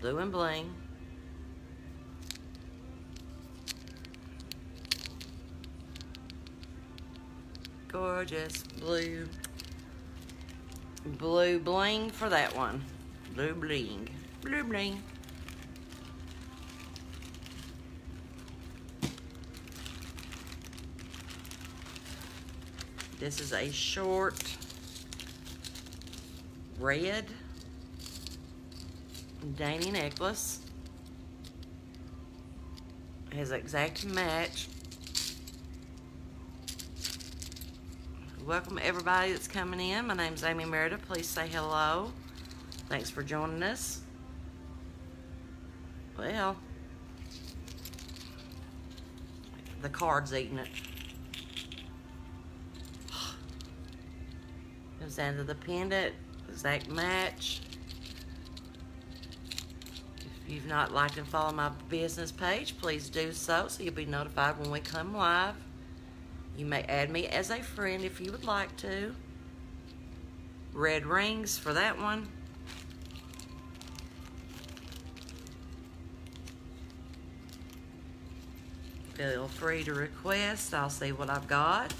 Blue and bling. Gorgeous blue. Blue bling for that one. Blue bling. Blue bling. This is a short red dainty necklace. It has exact match. Welcome everybody that's coming in. My name's Amy Merida. Please say hello. Thanks for joining us. Well, the card's eating it. Down to the pendant, exact match. If you've not liked and followed my business page, please do so so you'll be notified when we come live. You may add me as a friend if you would like to. Red rings for that one. Feel free to request. I'll see what I've got.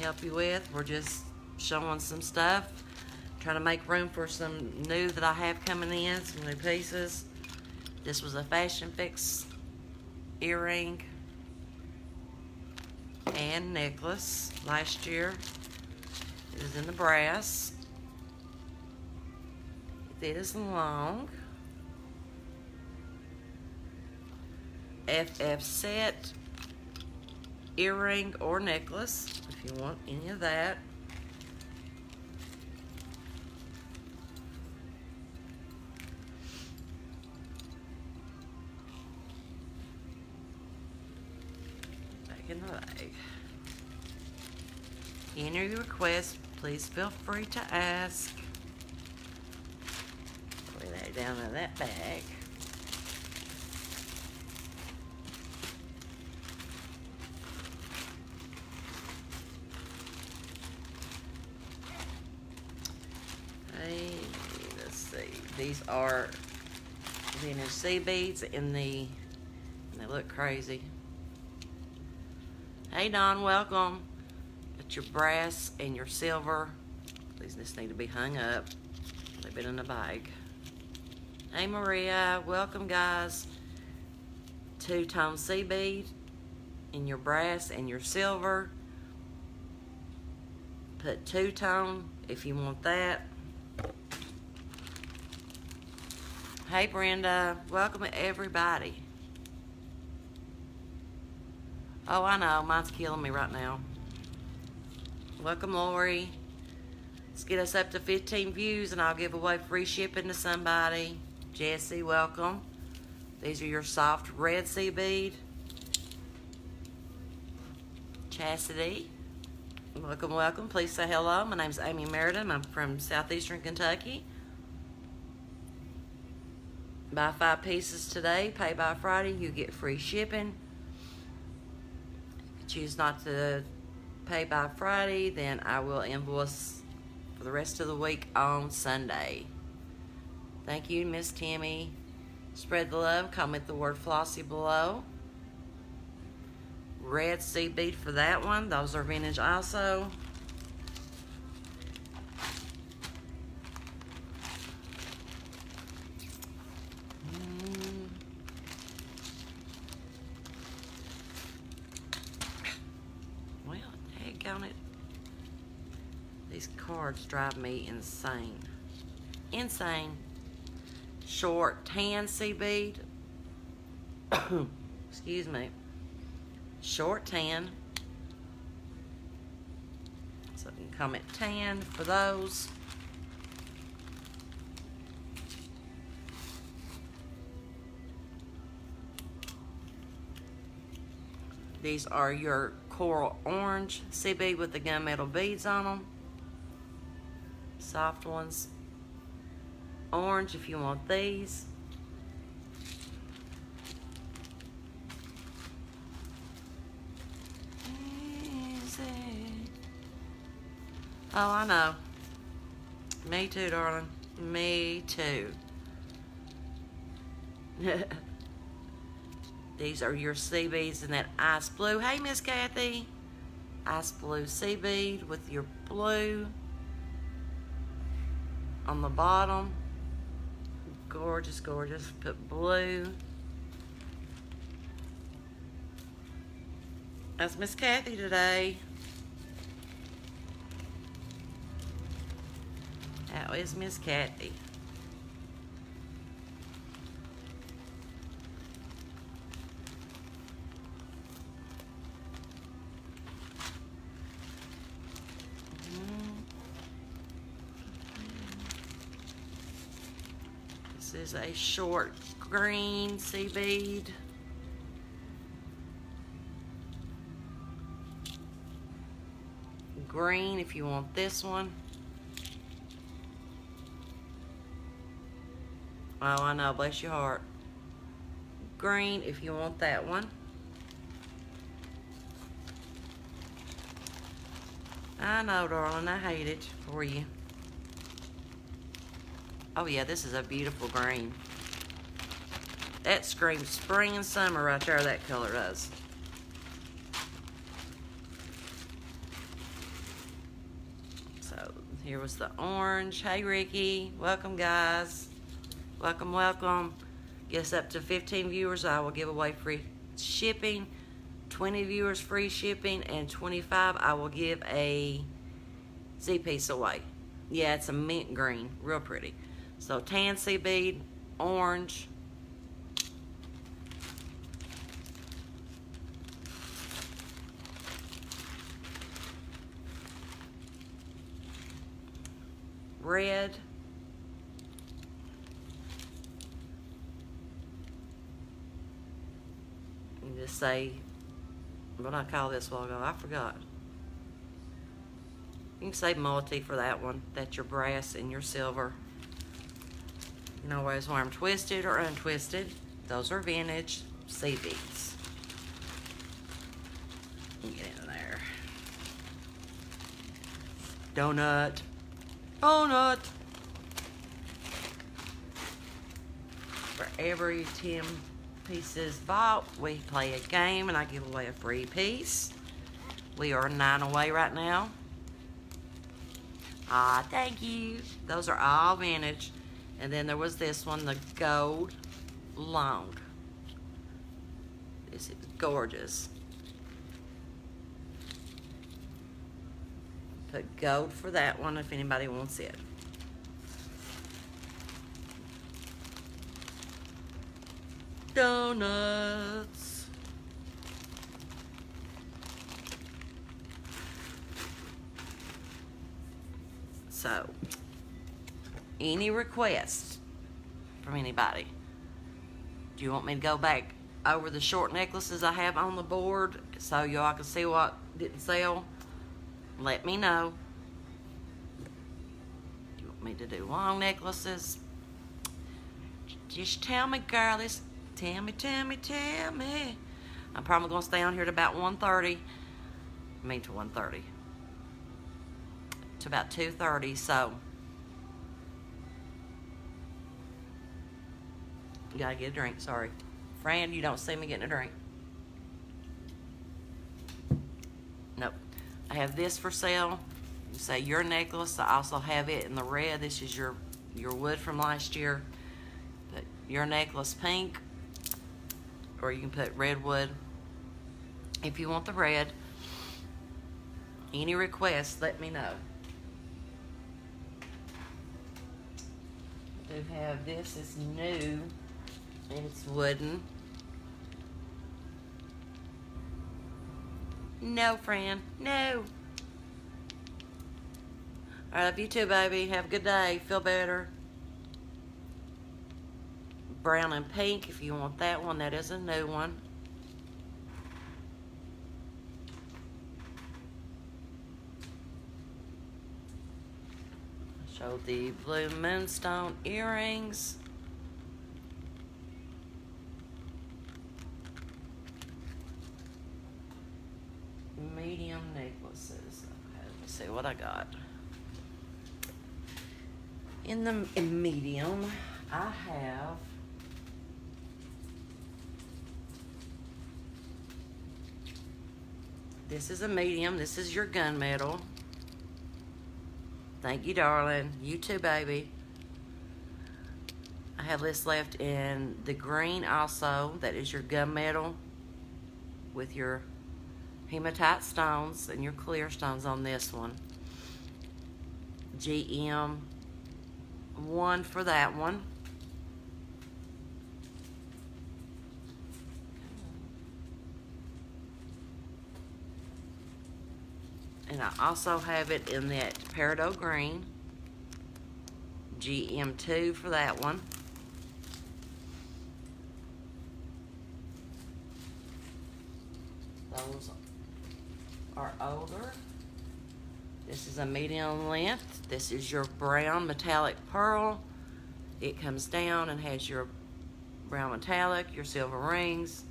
Help you with. We're just showing some stuff. Trying to make room for some new that I have coming in, some new pieces. This was a Fashion Fix earring and necklace last year. It was in the brass. It is long. FF set earring or necklace if you want any of that. In the bag. Any request, please feel free to ask. Lay that down in that bag. Hey, let's see. These are vintage sea beads in the, they look crazy. Hey Don, welcome. Got your brass and your silver. These just need to be hung up. They've been in the bag. Hey Maria, welcome guys. Two-tone sea bead in your brass and your silver. Put two-tone if you want that. Hey Brenda, welcome everybody. Oh, I know, mine's killing me right now. Welcome Lori. Let's get us up to 15 views and I'll give away free shipping to somebody. Jesse, welcome. These are your soft red sea bead. Chastity, welcome, welcome. Please say hello. My name's Amy Merida. I'm from southeastern Kentucky. Buy five pieces today, pay by Friday, you get free shipping. If you choose not to pay by Friday, then I will invoice for the rest of the week on Sunday. Thank you, Miss Tammy. Spread the love. Comment the word Flossie below. Red sea bead for that one. Those are vintage also. Mm. Well, on it. These cards drive me insane. Insane. Short tan bead. Excuse me. Short tan. So I can comment tan for those. These are your coral orange CB with the gunmetal beads on them. Soft ones. Orange if you want these. Oh, I know. Me too, darling. Me too. These are your sea beads in that ice blue. Hey, Miss Kathy. Ice blue sea bead with your blue on the bottom. Gorgeous, gorgeous. Put blue. That's Miss Kathy today. How is Miss Kathy? This is a short green sea bead. Green if you want this one. Oh, I know, bless your heart. Green if you want that one. I know, darling, I hate it for you. Oh yeah, this is a beautiful green. That screams spring and summer right there, that color does. So here was the orange. Hey Ricky, welcome guys. Welcome, welcome. Guess up to 15 viewers, I will give away free shipping. 20 viewers free shipping and 25 I will give a Z piece away. Yeah, it's a mint green, real pretty. So tan sea bead, orange. Red. You just say, what I call this while ago, I forgot. You can say multi for that one. That's your brass and your silver. You always wear them twisted or untwisted. Those are vintage sea beads. Get in there. Donut. Donut. For every 10 pieces bought, we play a game and I give away a free piece. We are nine away right now. Ah, thank you. Those are all vintage. And then there was this one, the gold long. This is gorgeous. Put gold for that one if anybody wants it. Donuts. So, any requests from anybody? Do you want me to go back over the short necklaces I have on the board so y'all can see what didn't sell? Let me know. Do you want me to do long necklaces? Just tell me, girlies. Tell me, tell me, tell me. I'm probably going to stay on here to about 1.30. I mean to 1.30. To about 2.30, so... gotta get a drink, sorry. Fran, you don't see me getting a drink. Nope. I have this for sale. You say your necklace. I also have it in the red. This is your your wood from last year. But your necklace pink. Or you can put redwood. If you want the red. Any requests, let me know. I do have this. is new. And it's wooden. No, Fran. No. I love you too, baby. Have a good day. Feel better. Brown and pink, if you want that one. That is a new one. Show the blue moonstone earrings. Medium necklaces. Okay, let me see what I got. In the in medium, I have This is a medium. This is your gunmetal. Thank you, darling. You too, baby. I have this left in the green also. That is your gunmetal with your hematite stones and your clear stones on this one. GM one for that one. And I also have it in that peridot green. GM2 for that one. Those are older. This is a medium length. This is your brown metallic pearl. It comes down and has your brown metallic, your silver rings.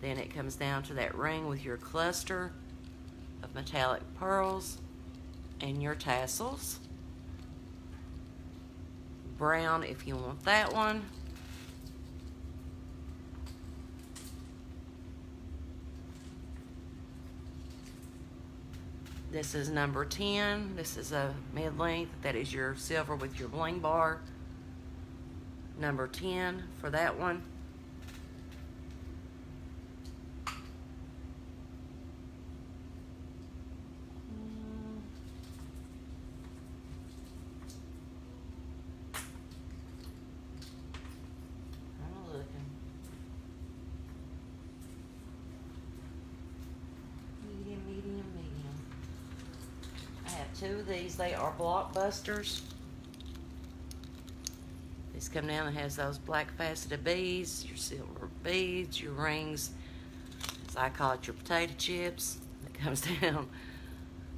Then it comes down to that ring with your cluster of metallic pearls and your tassels. Brown if you want that one. This is number 10. This is a mid-length. That is your silver with your bling bar. Number 10 for that one. I'm looking. Medium, medium, medium. I have two of these. They are blockbusters. These come down and has those black faceted beads, your silver beads, your rings, as I call it, your potato chips. It comes down.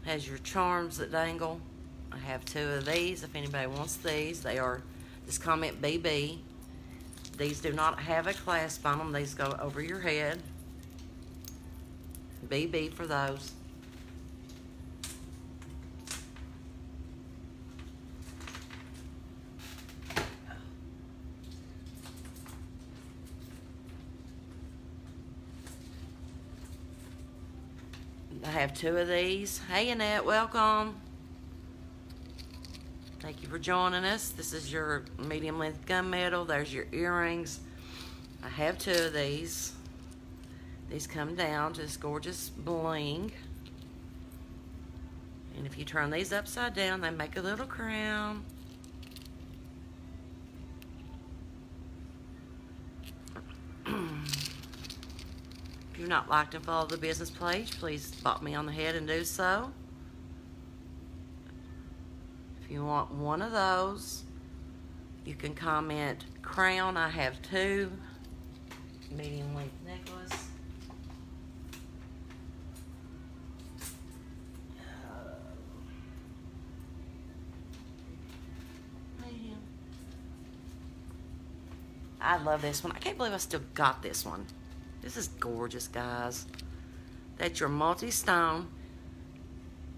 Has your charms that dangle. I have two of these. If anybody wants these, they are just comment BB. These do not have a clasp on them. These go over your head. BB for those. I have two of these. Hey Annette, welcome. Thank you for joining us. This is your medium length gunmetal. There's your earrings. I have two of these. These come down to this gorgeous bling. And if you turn these upside down, they make a little crown. If you've not liked and followed the business page, please bop me on the head and do so. If you want one of those, you can comment crown. I have two. Medium length necklace. Uh, medium. I love this one. I can't believe I still got this one. This is gorgeous, guys. That's your multi-stone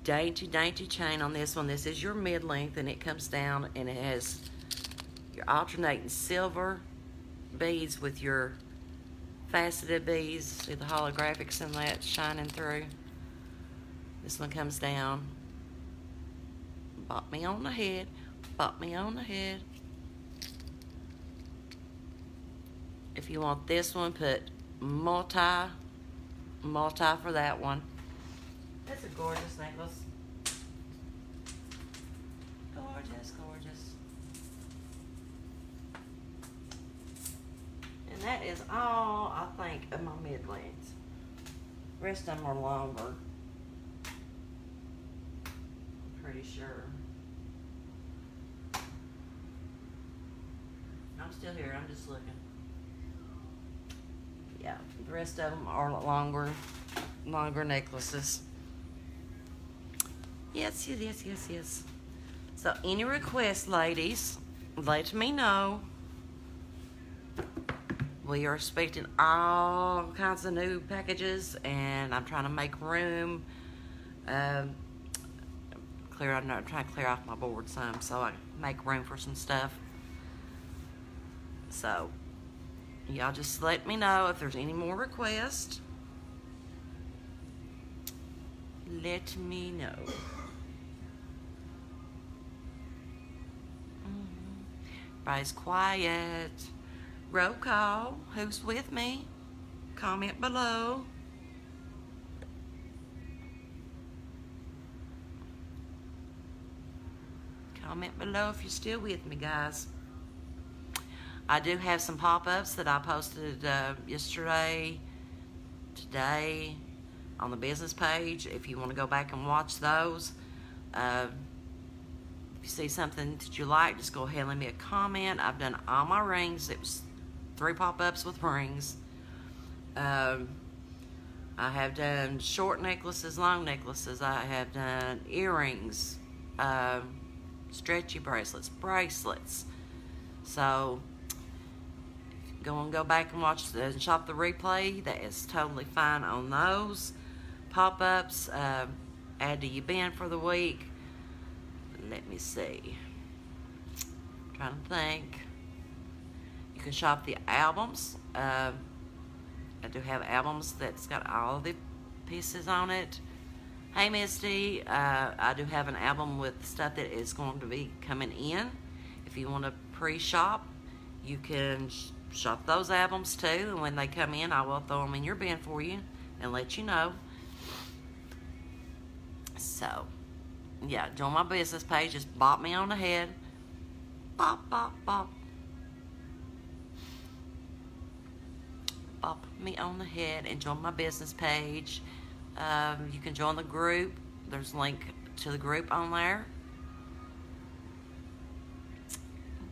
dainty, dainty chain on this one. This is your mid-length, and it comes down, and it has your alternating silver beads with your faceted beads. See the holographics in that shining through. This one comes down. Bop me on the head. Bop me on the head. If you want this one, put multi, multi for that one. That's a gorgeous necklace. Gorgeous, gorgeous. And that is all, I think, of my mid-lengths. Rest of them are longer. I'm pretty sure. I'm still here, I'm just looking. Yeah, the rest of them are longer, longer necklaces. Yes, yes, yes, yes, yes. So any requests, ladies, let me know. We are expecting all kinds of new packages, and I'm trying to make room. Um, clear, I'm trying to clear off my board some, so I make room for some stuff. So y'all just let me know if there's any more requests. Let me know. Mm-hmm. Everybody's quiet. Roll call. Who's with me? Comment below. Comment below if you're still with me, guys. I do have some pop-ups that I posted uh, yesterday, today, on the business page. If you want to go back and watch those, uh, if you see something that you like, just go ahead and leave me a comment. I've done all my rings. It was three pop-ups with rings. Um, I have done short necklaces, long necklaces. I have done earrings, uh, stretchy bracelets, bracelets. So go and go back and watch the, and shop the replay. That is totally fine on those pop-ups. Uh, add to your bin for the week. Let me see. I'm trying to think. You can shop the albums. Uh, I do have albums that's got all the pieces on it. Hey Misty, uh, I do have an album with stuff that is going to be coming in. If you want to pre-shop, you can shop those albums too. And when they come in, I will throw them in your bin for you and let you know. So, yeah, join my business page. Just bop me on the head. Bop, bop, bop. bop me on the head and join my business page. Um, you can join the group. There's a link to the group on there.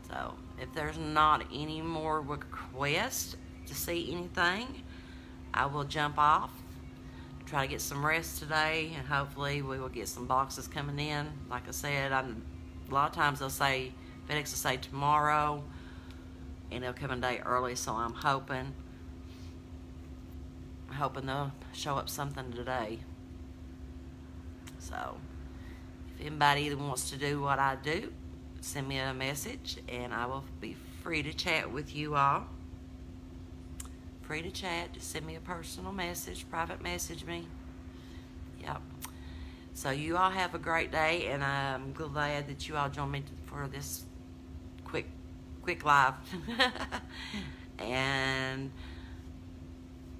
So if there's not any more requests to see anything, I will jump off. Try to get some rest today, and hopefully we will get some boxes coming in. Like I said, I'm, a lot of times they'll say FedEx will say tomorrow, and they'll come a day early. So I'm hoping hoping they'll show up something today. So, if anybody wants to do what I do, send me a message and I will be free to chat with you all. Free to chat. Send me a personal message, private message me. Yep. So you all have a great day, and I'm glad that you all joined me for this quick, quick live. and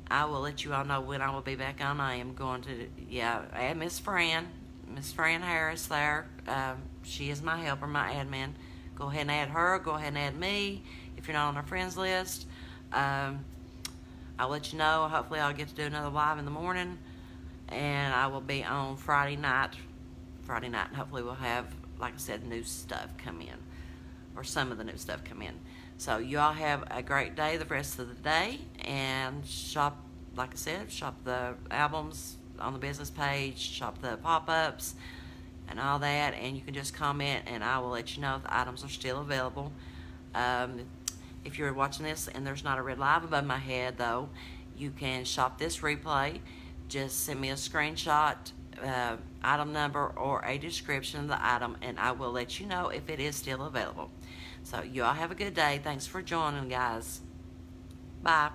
I will let you all know when I will be back on. I am going to, yeah, add Miss Fran, Miss Fran Harris there. Um, she is my helper, my admin. Go ahead and add her. Go ahead and add me if you're not on our friends list. Um, I'll let you know. Hopefully, I'll get to do another live in the morning, and I will be on Friday night. Friday night, and hopefully, we'll have, like I said, new stuff come in, or some of the new stuff come in. So you all have a great day the rest of the day and shop, like I said, shop the albums on the business page, shop the pop-ups and all that. And you can just comment and I will let you know if the items are still available. Um, if you're watching this and there's not a red live above my head though, you can shop this replay. Just send me a screenshot, uh, item number, or a description of the item, and I will let you know if it is still available. So you all have a good day. Thanks for joining, guys. Bye.